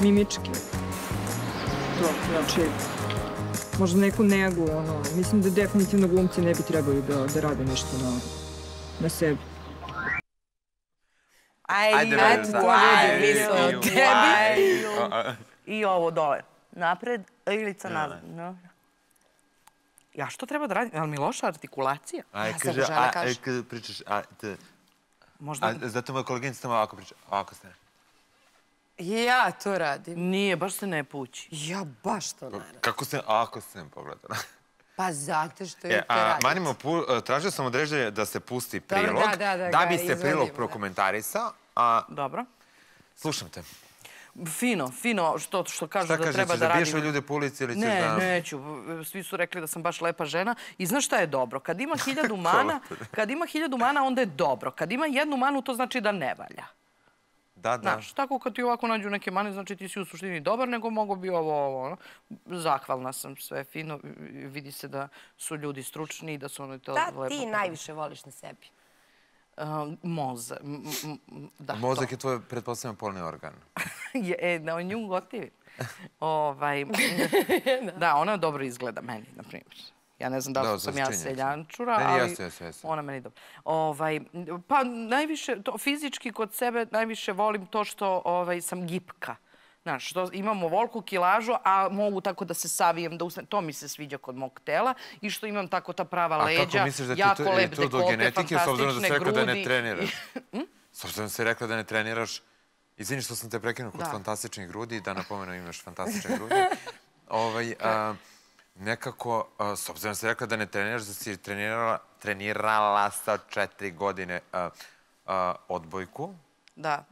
mimičke. To, znači, možda neku negu, ono, mislim da definitivno glumci ne bi trebali da, da rade nešto na, na sebi. Ajde, Ajde, ajde, Reza, to ajde, misle o tebi. I ovo dole. Napred, Ilica nazad. No. Ja što treba da radim? Ali mi loša artikulacija? Aj, Ja kaže, a, kaže. e, pričaš, a, te... Možda... A, zato moja koleginica tamo ovako priča, ovako stane. Ja to radim. Nije, baš se ne pući. Ja baš to ne radim. Kako se, ako sam pogledala. Pa zato što je to a, radim. Manimo, e, tražio sam od režije da se pusti Dobro, prilog, da, da, da ga bi se prilog da. prokomentarisao, a... Dobro. Slušam te. Fino, fino, što, što kažu Šta da kažeš, treba da da biješ radim. ljude po ulici ili ćeš Ne, da... neću. Svi su rekli da sam baš lepa žena. I znaš šta je dobro? Kad ima hiljadu mana, kad ima hiljadu mana, onda je dobro. Kad ima jednu manu, to znači da ne valja. Da, da. Znaš, tako kad ti ovako nađu neke mane, znači ti si u suštini dobar, nego mogu bi ovo, ovo, ono. Zahvalna sam, sve fino. Vidi se da su ljudi stručni i da su oni to Da lepo... ti najviše voliš na sebi? Uh, moza, m- m- m- da, Mozak je tvoj, pretpostavljam, polni organ. e, da, nju gotivim. ovaj, da, ona dobro izgleda meni, na primjer. Ja ne znam da li Da, sam ja seljančura, Ne, ali ona meni dobro. Ovaj, pa najviše, to, fizički kod sebe najviše volim to što ovaj, sam gipka. Znaš, što imam ovolku kilažu, a mogu tako da se savijem, da. To mi se sviđa kod mog tela. I što imam tako ta prava A leđa, kako misliš da ti jako to, je lep to do dekolte, genetike, s obzirom da si fantastične rekla da ne grudi. treniraš? S obzirom da si rekla da ne treniraš, izvini što sam te prekinuo kod Da. fantastičnih grudi, da napomenu imaš fantastične grudi. ovaj, a, nekako, s obzirom da si rekla da ne treniraš, da si trenirala, trenirala sa četiri godine odbojku. Da.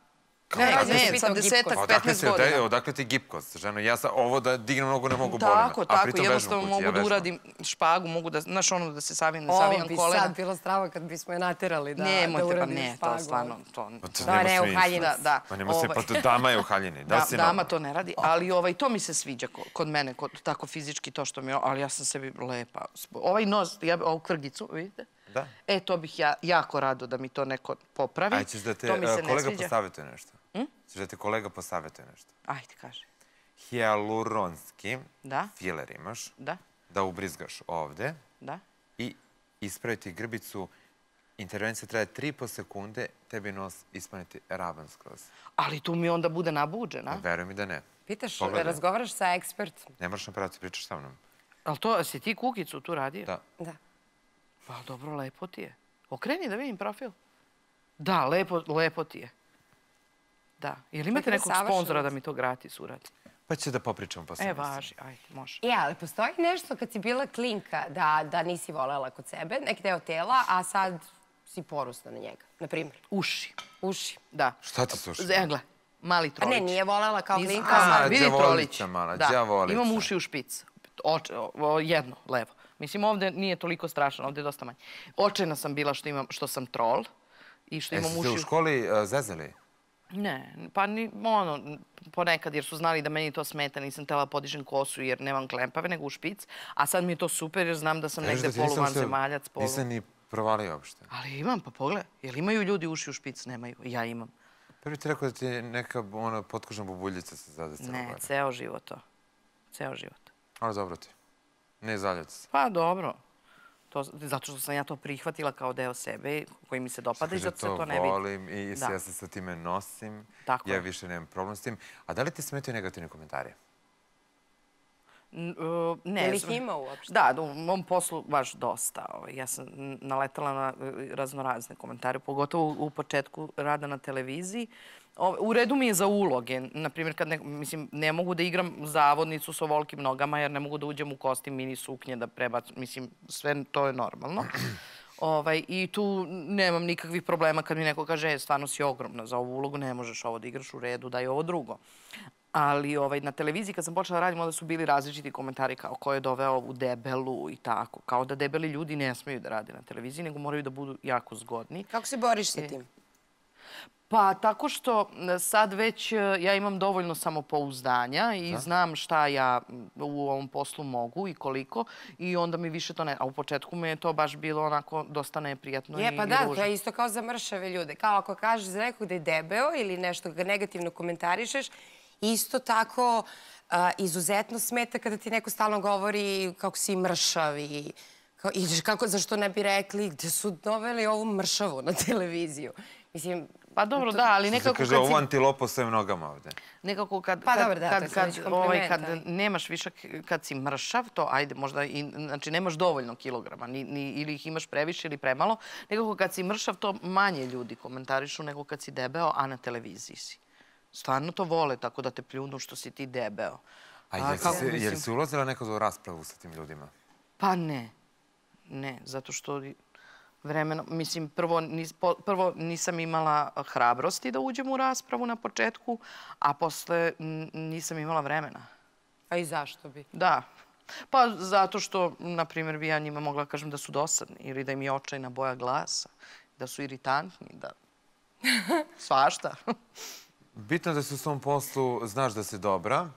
Ne, ne, si- sa desetak, Pa odakle 15 si- godina. daj, Odakle ti gipkost, ženo? Ja sam ovo da dignem nogu ne mogu boli me. Tako, A tako, jednostavno mogu ja da uradim špagu, mogu da, znaš ono da se savijem, da Ovo savijam bi kolena. sad bilo strava kad bismo je naterali da, Nemojte, da pa ne, špagu. to stvarno, to... To Da, ne, u haljini. Da, da. Pa nema se, Ovaj- pa to dama je u haljini. Da, Da, dama to ne radi, ali ovaj, to mi se sviđa ko- kod mene, kod, tako fizički to što mi je, ali ja sam sebi lepa. Ovaj nos, ja, ovu krgicu, vidite? Da. E, to bih ja jako rado da mi to neko popravi. Ajde, ćeš da te to mi se e, ne kolega posavjetuje nešto. Hm? Da te kolega posavjetuje nešto. Ajde, kaži. Hijaluronski Da. filer imaš. Da. Da ubrizgaš ovde Da. i ispraviti grbicu. Intervencija traje 3,5 sekunde, tebi nos ispaniti ravan skroz. Ali tu mi onda bude nabuđena. Veruj mi da ne. Pitaš, Pogledaj. razgovaraš sa ekspertom? Ne moraš napraviti, pričaš sa mnom. Ali to, si ti kukicu tu radio? Da. Da. Pa dobro, lepo ti je. Okreni da vidim profil. Da, lepo, lepo ti je. Da. Jel imate Dakle, nekog sponzora da mi to gratis uradi? Pa će da popričamo posle. E, važi, ajde, može. E, ali postoji nešto kad si bila klinka da, da nisi volela kod sebe, neki deo tela, a sad si porusna na njega, na primjer. Uši. Uši. Da. Šta ti slušaš? Zegle, mali A trolić. ne, nije volela kao klinka, A, sad... vidi trolić. mala, da. đavolica. Imam uši u špic. Oče, o, jedno, levo. Mislim, ovde nije toliko strašno, ovde je dosta manje. Očena sam bila što, imam, što sam trol i što imam Jeste uši... se u školi uh, zezali? Ne, pa ni, ono, ponekad jer su znali da meni to smeta, nisam tela podižem kosu jer nemam klempave nego u špic, a sad mi je to super jer znam da sam Kažeš negde da ti nisam polu. Nisam ni provalio uopšte. Ali imam, pa pogledaj, jel imaju ljudi uši u špic? Nemaju, ja imam. Prvi ti rekao da ti je neka ono, potkožna bubuljica se zadesila Ne, gore. ceo život to. Ceo život. Ali dobro ti. Ne zaljati se. Pa dobro. To, zato što sam ja to prihvatila kao deo sebe koji mi se dopada i zato se to ne vidi. volim i Da. ja se sa time nosim. Tako ja više nemam problem s tim. A da li ti smetaju negativni komentari? E, ne Je li ih ima uopšte? Da, u mom poslu baš dosta. Ovaj. Ja sam naletala na e, raznorazne komentare, pogotovo u- početku rada na televiziji. U redu mi je za uloge. Naprimjer, kad ne, mislim, ne mogu da igram zavodnicu sa ovolikim nogama, jer ne mogu da uđem u kostim mini suknje, da prebac... Mislim, sve to je normalno. Ovaj, I tu nemam nikakvih problema kad mi neko kaže, e, stvarno si ogromna za ovu ulogu, ne možeš ovo da igraš u redu, daj ovo drugo. Ali ovaj, na televiziji kad sam počela da radim, onda su bili različiti komentari kao ko je doveo ovu debelu i tako. Kao da debeli ljudi ne smeju da rade na televiziji, nego moraju da budu jako zgodni. Kako se boriš sa tim? Pa tako što sad već e, ja imam dovoljno samopouzdanja i Da. znam šta ja u ovom poslu mogu i koliko i onda mi više to ne... A u početku mi je to baš bilo onako dosta neprijatno Je, i, pa i da, ružno. to je isto kao za mršave ljude. Kao ako kažeš za nekog da je debeo ili nešto ga negativno komentarišeš, isto tako izuzetno smeta kada ti neko stalno govori kako si mršav i kao, i kako, zašto ne bi rekli gde su doveli ovu mršavu na televiziju. Mislim, Pa dobro, da, ali nekako kaže, kad ovo si... antilopo svojim nogama ovde. Nekako kad, Pa dobro, da, to je kad, kad, ovaj, kad ali- nemaš višak, kad si mršav, to ajde možda i, znači nemaš dovoljno kilograma, ni, ni, ili ih imaš previše ili premalo, nekako kad si mršav to manje ljudi komentarišu nego kad si debeo, a na televiziji si. Stvarno to vole tako da te pljunu što si ti debeo. A jel, kako, si, jel mislim- si ulazila nekad u raspravu sa tim ljudima? Pa ne. Ne, zato što vremeno, mislim, prvo, nis, po, prvo nisam imala hrabrosti da uđem u raspravu na početku, a posle nisam imala vremena. a i zašto bi? Da. Pa zato što, na primjer, bi ja njima mogla da kažem da su dosadni ili da im je očajna boja glasa, da su iritantni, da svašta. Bitno je da se u svom poslu znaš da si dobra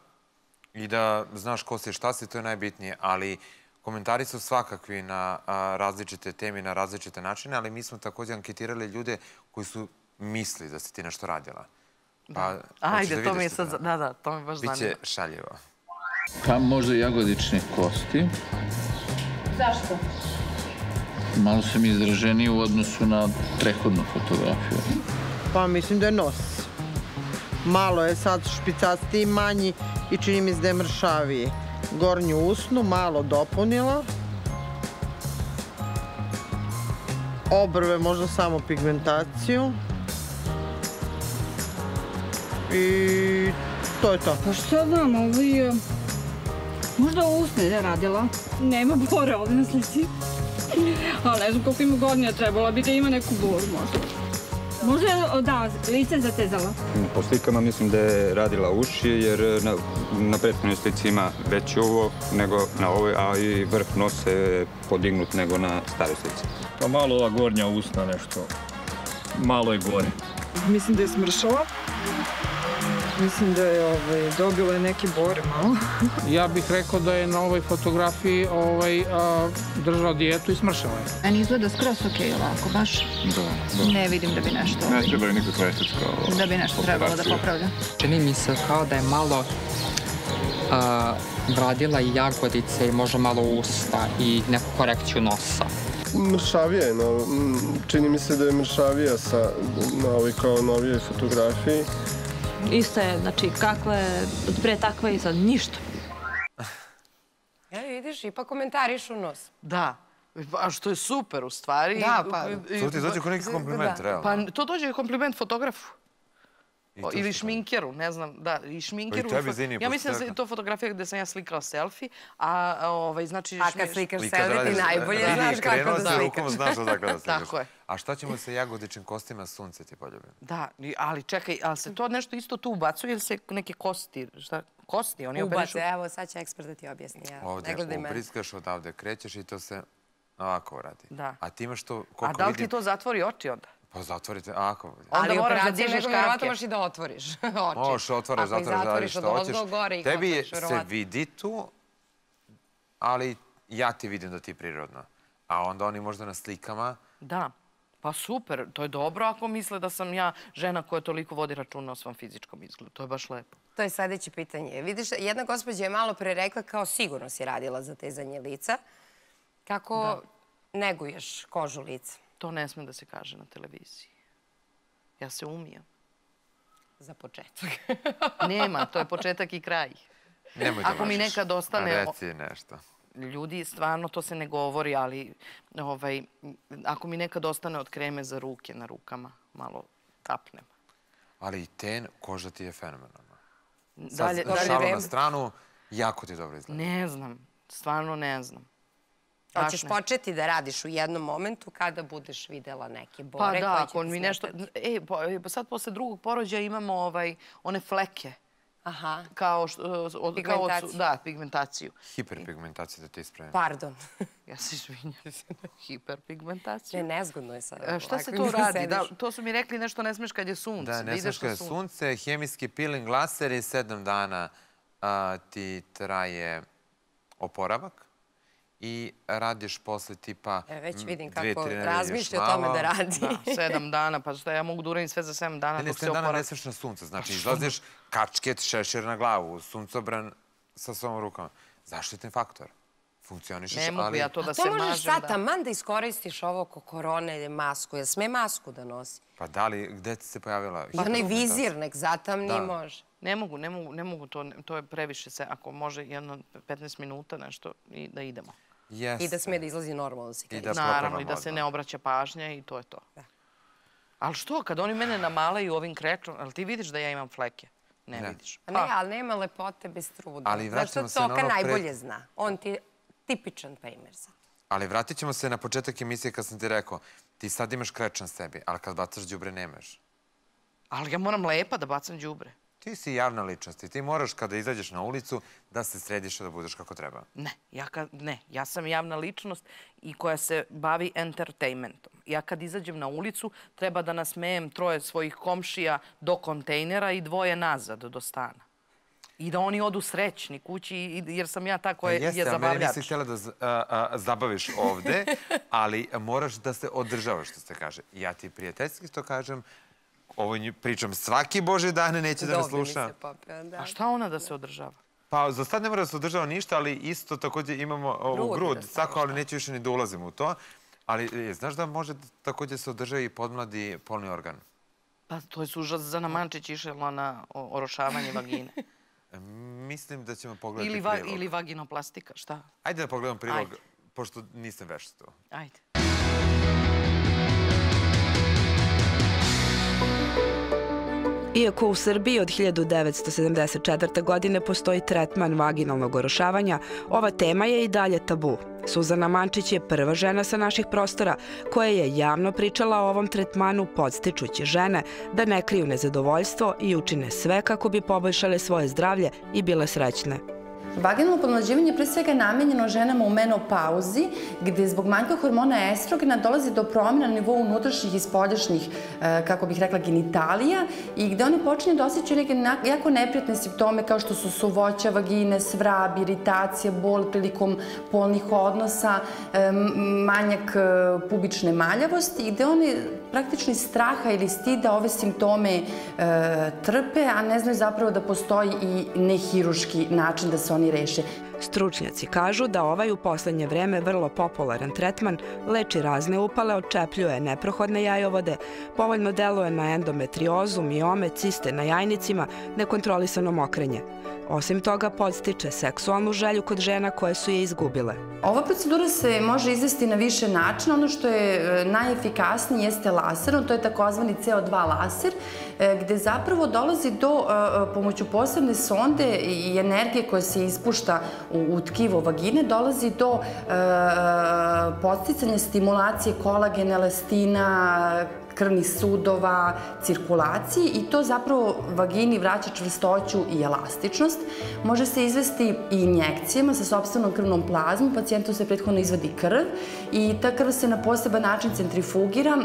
i da znaš ko si i šta si, to je najbitnije, ali komentari su svakakvi na različite teme, na različite načine, ali mi smo takođe anketirali ljude koji su misli da si ti nešto radila. Pa, hoćeš Ajde, da to mi je sad, to, da, da, to mi baš zanima. Biće šaljivo. Pa možda jagodične kosti. Zašto? Malo sam izraženiji u odnosu na prethodnu fotografiju. Pa mislim da je nos. Malo je sad špicastiji, manji i čini mi se da je mršaviji. Gornju usnu malo dopunila. Obrve možda samo pigmentaciju. I to je to. Pa šta znam, ovo je... Možda usne je radila. Nema bore ovde na slici. Ali ne znam koliko ima godina, trebala bi da ima neku boru možda. Možda je, da, lice zatezala. Po slikama mislim da je radila uši jer na, na prethodnoj slici ima veće uvo nego na ovoj, a i vrh nosa je podignut nego na staroj slici. Pa malo ova gornja usna nešto, malo je gore. Mislim da je smršala. Mislim da je ovaj, dobila neke bore malo. Ja bih rekao da je na ovoj fotografiji ovaj, a, držao dijetu i smršao je. Meni izgleda skroz okej ovako, baš ne vidim da bi nešto, Ne treba je nikakva estetska da bi nešto trebalo da popravlja. Čini mi se kao da je malo a, radila i jagodice i možda malo usta i neku korekciju nosa. Mršavija je, no, čini mi se da je mršavija sa, na ovoj kao novijoj fotografiji. Isto je, znači, kakva je, pre takva i sad ništa. Ja, vidiš, ipak komentariš u nos. Da. A što je super u stvari. Da, pa- To ti dođe kao neki kompliment, Da. realno. Pa to dođe kompliment fotografu. O, ili šminkeru, ne znam, da, i šminkeru. I tebi, izvini, ja mislim da je to fotografija gde sam ja slikala selfie, a a, ovaj, znači... A kad slikaš I kad selfie, ti najbolje znaš kako krenuo da si rukom, slikaš. znaš odakle da slikaš. Tako je. A šta ćemo sa jagodičnim kostima sunce ti poljubim? Da, ali čekaj, ali se to nešto isto tu ubacuje ili se neke kosti, šta, kosti, oni operišu? Ubace, evo, sad će ekspert da ti objasni. Ja. Ovde ubrizgaš, odavde krećeš i to se ovako radi. Da. A ti imaš to, A koliko da li vidim... ti to zatvori oči onda? Pa zatvorite, ako... Onda Ali moraš da dižeš kapke. možeš i da otvoriš oči. Možeš, otvaraš, zatvaraš, zatvoriš što hoćeš. gore Tebi je, se vidi tu, ali ja ti vidim da ti je prirodno. A onda oni možda na slikama... Da. Pa super, to je dobro ako misle da sam ja žena koja toliko vodi računa o svom fizičkom izgledu. To je baš lepo. To je sledeće pitanje. Vidiš, jedna gospođa je malo pre rekla kao sigurno si radila za tezanje lica. Kako neguješ kožu lica? To ne sme da se kaže na televiziji. Ja se umijam. Za početak. Nema, to je početak i kraj. Nemoj da Ako mi nekad ostane- Reci nešto. Ljudi, stvarno, to se ne govori, ali ovaj, ako mi nekad ostane od kreme za ruke na rukama, malo kapnem. Ali i ten, koža ti je fenomenalna. Dalje, Sad, dalje šalu na vreme- stranu, jako ti dobro izgleda. Ne znam, stvarno ne znam. Hoćeš početi da radiš u jednom momentu kada budeš videla neke bore Pa koje da, će ako ti mi nešto... E, pa, pa sad posle drugog porođaja imamo ovaj, one fleke. Aha. Kao što... Od, kao od, Pigmentaciju. da, pigmentaciju. Hiperpigmentacija da te ispravim. Pardon. Ja se izvinjam hiperpigmentaciju. Ne, nezgodno je sad. E, šta se to radi? Da, to su mi rekli nešto ne smeš kad je sunce. Da, ne znaš na kada je sunce, hemijski peeling laser i sedam dana a, ti traje oporavak i radiš posle tipa E, već vidim kako razmišlja o tome da radi. Da, sedam dana, pa šta ja mogu da uradim sve za sedam dana Ne, ne, sedam dana ne smeš na sunce. Znači, izlaziš kačket, šešir na glavu, suncobran sa svom rukama. Zaštitni faktor. Funkcionišeš, Ne mogu ali... ja to da A se to možeš mažem. sad da. taman da iskoristiš ovo ko korone ili masku. Jel sme masku da nosi? Pa da li, gde ti se pojavila? Pa onaj hiperpigmentacija? vizir nek zatamni Da. može. Ne mogu, ne mogu, ne mogu to, to je previše se, ako može jedno 15 minuta nešto i da idemo. Jeste. I da sme da izlazi normalno se I da Naravno, i da se ne obraća pažnja i to je to. Ali što, kad oni mene namalaju ovim krečom, ali ti vidiš da ja imam fleke? Ne, Ne. vidiš. A ne, ali nema lepote bez truda. Ali vraćamo se na Toka ono najbolje zna. On ti je tipičan primer sad. Ali vratit ćemo se na početak emisije kad sam ti rekao, ti sad imaš krečan sebi, ali kad bacaš đubre nemaš. Ali ja moram lepa da bacam đubre. Ti si javna ličnost i ti moraš kada izađeš na ulicu da se središ da budeš kako treba. Ne, ja, kad, ne, ja sam javna ličnost i koja se bavi entertainmentom. Ja kad izađem na ulicu treba da nasmejem troje svojih komšija do kontejnera i dvoje nazad do stana. I da oni odu srećni kući jer sam ja ta koja je, Pa Jeste, je ali mene zabavljač. nisi htjela da z- a, a, zabaviš ovde, ali moraš da se održavaš, što se kaže. Ja ti prijateljski to kažem, ovo pričam svaki boži dan, neće da me mi sluša. se popeo, da. A šta ona da se održava? Pa za sad ne mora da se održava ništa, ali isto takođe imamo ovu Grudi grud, da tako, ali neću više ni da ulazim u to. Ali e, znaš da može takođe se održava i podmladi polni organ? Pa to je užas za Namančić išla na orošavanje vagine. E, Mislim da ćemo pogledati ili, va, prilog. ili vaginoplastika, šta? Ajde da pogledam prilog, Ajde. pošto nisam veš to. Ajde. Iako u Srbiji od 1974. godine postoji tretman vaginalnog orošavanja, ova tema je i dalje tabu. Suzana Mančić je prva žena sa naših prostora koja je javno pričala o ovom tretmanu podstičući žene da ne kriju nezadovoljstvo i učine sve kako bi poboljšale svoje zdravlje i bile srećne. Vaginalno podmlađivanje je pre svega namenjeno ženama u menopauzi, gde zbog manjka hormona estrogena dolazi do promjena na nivou unutrašnjih i spoljašnjih, e, kako bih rekla, genitalija i gde oni počinju da osjećaju neke jako neprijatne simptome kao što su suvoća vagine, svrab, iritacija, bol prilikom polnih odnosa, e, manjak e, pubične maljavosti i gde oni praktično iz straha ili stida ove simptome e, trpe, a ne znaju zapravo da postoji i nehiruški način da se oni reše. Stručnjaci kažu da ovaj u poslednje vreme vrlo popularan tretman leči razne upale, odčepljuje neprohodne jajovode, povoljno deluje na endometriozu, miome, ciste na jajnicima, nekontrolisano mokrenje. Osim toga, podstiče seksualnu želju kod žena koje su je izgubile. Ova procedura se može izvesti na više načina. Ono što je e, najefikasnije jeste laserom, to je takozvani CO2 laser, e, gde zapravo dolazi do, e, pomoću posebne sonde i energije koja se ispušta u, tkivo vagine, dolazi do e, podsticanja stimulacije kolagena, elastina, krvnih sudova, cirkulacije i to zapravo vagini vraća čvrstoću i elastičnost. Može se izvesti i injekcijama sa sobstvenom krvnom plazmom, pacijentu se prethodno izvadi krv i ta krv se na poseban način centrifugira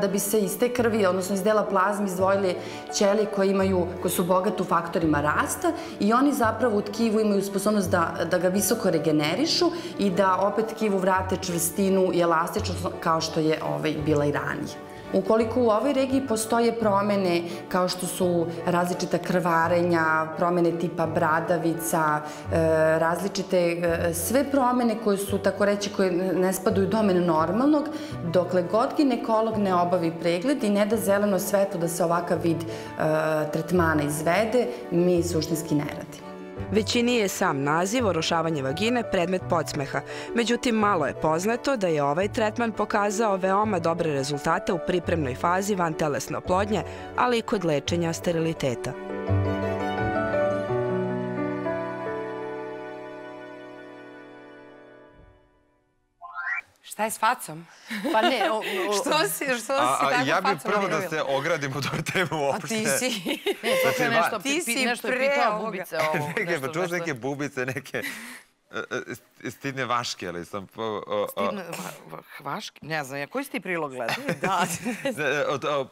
da bi se iz te krvi, odnosno iz dela plazme izdvojile ćelije koje imaju, koje su bogate u faktorima rasta i oni zapravo u tkivu imaju sposobnost da, da ga visoko regenerišu i da opet tkivu vrate čvrstinu i elastičnost kao što je ovaj, bila i ranije. Ukoliko u ovoj regiji postoje promene kao što su različita krvarenja, promene tipa bradavica, e, različite e, sve promene koje su tako reći koje ne spadaju u domen normalnog, dokle god ginekolog ne obavi pregled i ne da zeleno svetlo da se ovakav vid e, tretmana izvede, mi suštinski ne radimo. Većini je sam naziv orošavanje vagine predmet podsmeha, međutim malo je poznato da je ovaj tretman pokazao veoma dobre rezultate u pripremnoj fazi vantelesne oplodnje, ali i kod lečenja steriliteta. Šta je s facom? Pa ne, o, o, što si, što si A, a, tako ja bih prvo da se ogradim od ove teme uopšte. A ti si... Ne, to Znači, nešto, Ti si nešto pre pitao ovoga. bubice ovo. neke, nešto, pa čuo sam neke bubice, neke e, e, stidne vaške, ali sam... Stidne, va- va- hvaški? Ne znam, koji si ti prilog gledao? Da.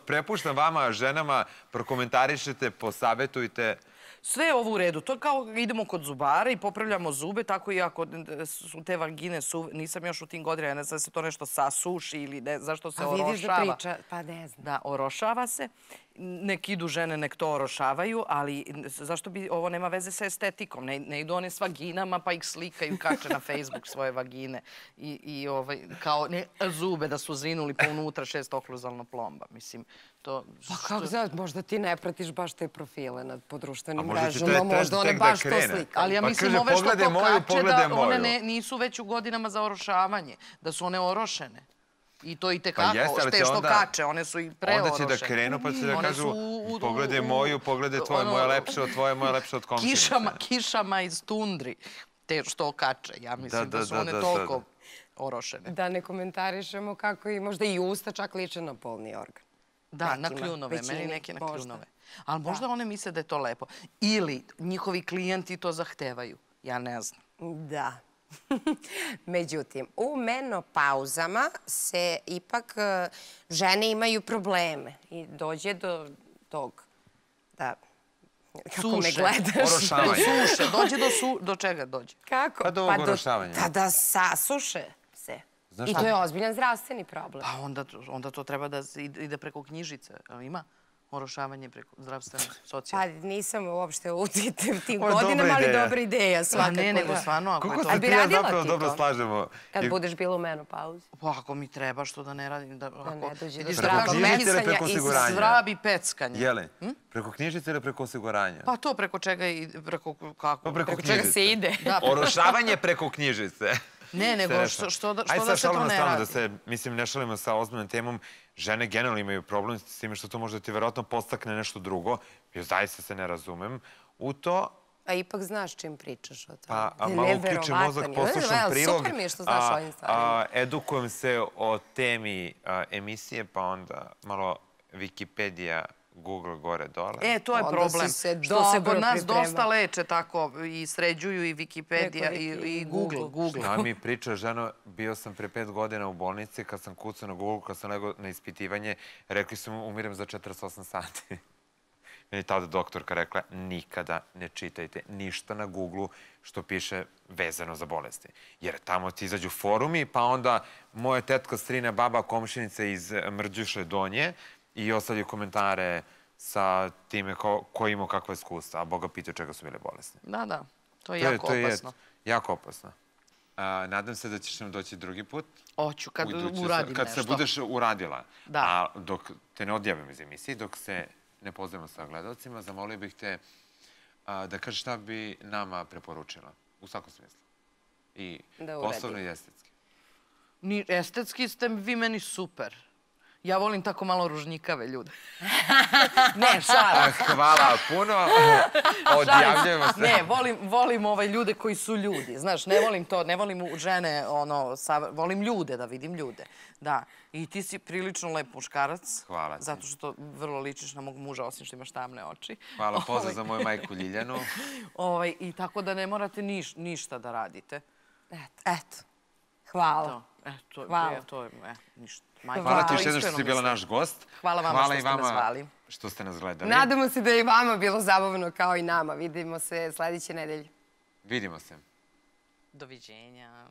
Prepuštam vama, ženama, prokomentarišete, posavetujte. Sve je ovo u redu. To kao idemo kod zubara i popravljamo zube, tako i ako su te vagine su... Nisam još u tim godinama, ne znam da se to nešto sasuši ili ne, zašto se A vidiš da orošava. priča, pa ne znam. Da, orošava se. Nek idu žene, nek to orošavaju, ali zašto bi ovo nema veze sa estetikom? Ne, ne idu one s vaginama pa ih slikaju, kače na Facebook svoje vagine i, i ovaj, kao ne, zube da su zinuli pa unutra šest okluzalna plomba. Mislim, to... Pa kako znaš, možda ti ne pratiš baš te profile na, po društvenim možda mrežama, možda one tek da baš to slikaju. Ali ja Pa mislim kaže, ove što to moju, kače da one ne, nisu već u godinama za orošavanje, da su one orošene. I to i tekako, Pa jeste, te što onda- kače, one su i preorošene. Onda će da krenu pa će da kažu u- pogledaj u- moju, pogledaj tvoje, ono, moje lepše od tvoje, moje lepše od komšinice. Kišama, kišama iz tundri, te što kače. Ja mislim da, da, su da, one da, da, toliko da. orošene. Da ne komentarišemo kako i možda i usta čak liče na polni organ. Da, na Nekima, kljunove, meni neke na možda. kljunove. Ali možda one misle da je to lepo. Ili njihovi klijenti to zahtevaju. Ja ne znam. Da. Međutim, u menopauzama se ipak e, žene imaju probleme i dođe do tog da kako me Suše. gledaš. Orošavanje. Suše. Dođe do, su, do čega dođe? Kako? Pa do ovog orošavanja. Da, da sasuše se. Znaš I to je ozbiljan zdravstveni problem. Pa onda, onda to treba da ide preko knjižice. Ima orošavanje preko zdravstvene Pa socijalne. nisam uopšte u tim, godinama, ali dobra ideja Pa svakako. ne, nego da. stvarno, ako je to... se A bi ti ja zapravo dobro slažemo. Kad I- budeš bila u menopauzi. Pa ako mi treba, što da ne radim? Da, ako, ne dođe do zdravog kažu knjižice meni ili sa- preko i osiguranja? Zdravi peckanje. Jeli? Preko knjižice ili preko osiguranja? Pa to preko čega i preko kako? Pa preko Preko čega se ide. Da, Orošavanje preko knjižice. Ne, nego što- što da- što Ajde da sad se to ne stranu, radi? Da se, mislim, ne šalimo sa ozbiljnom temom. Žene generalno imaju problem s time što to može da ti verovatno postakne nešto drugo. Ja zaista se ne razumem u to. A ipak znaš čim pričaš o tome. Pa, a malo uključim mozak, poslušam prilog. Super mi je što znaš o ovim stvarima. a, edukujem se o temi a, emisije, pa onda malo Wikipedia, Google gore dole. E, to je Onda problem. se što se kod nas dosta leče tako i sređuju i Wikipedia i, i Google. Google. Šta mi priča žena, bio sam pre pet godina u bolnici, kad sam kucao na Google, kad sam legao na ispitivanje, rekli su mu umirem za 48 sati. Meni tada doktorka rekla, nikada ne čitajte ništa na Google što piše vezano za bolesti. Jer tamo ti izađu forumi, pa onda moja tetka, strina, baba, komšinica iz Mrđuše Donje i ostavljaju komentare sa time ko, ko ima kakva iskustva, a Boga pitaju čega su bile bolesne. Da, da. To je To je, jako to je opasno. jako opasno. A, nadam se da ćeš nam doći drugi put. Hoću, kad U idući- uradim Kad nešto. se budeš uradila. Da. A dok te ne odjavim iz emisije, dok se ne pozdravimo sa gledalcima, zamolio bih te a, da kažeš šta bi nama preporučila. U svakom smislu. I Da poslovno i estetski. Ni, estetski ste vi meni super. Ja volim tako malo ružnjikave ljude. ne, šalim. hvala puno. Odjavljujemo se. Ne, volim, volim ovaj ljude koji su ljudi. Znaš, ne volim to, ne volim u žene, ono, sa, volim ljude, da vidim ljude. Da. I ti si prilično lep muškarac. Hvala ti. Zato što vrlo ličiš na mog muža, osim što imaš tamne oči. Hvala, pozdrav Ovaj, za moju majku Ljiljanu. Ovaj, I tako da ne morate niš, ništa da radite. Eto. Eto. Hvala. To, e, to, je- Hvala. e, to je, e, ništa. Majko, Hvala ti još jednom što si bila naš gost. Hvala vama Hvala što ste nas vama zvali. što ste nas gledali. Nadamo se da je i vama bilo zabavno kao i nama. Vidimo se sledeće nedelje. Vidimo se. Doviđenja.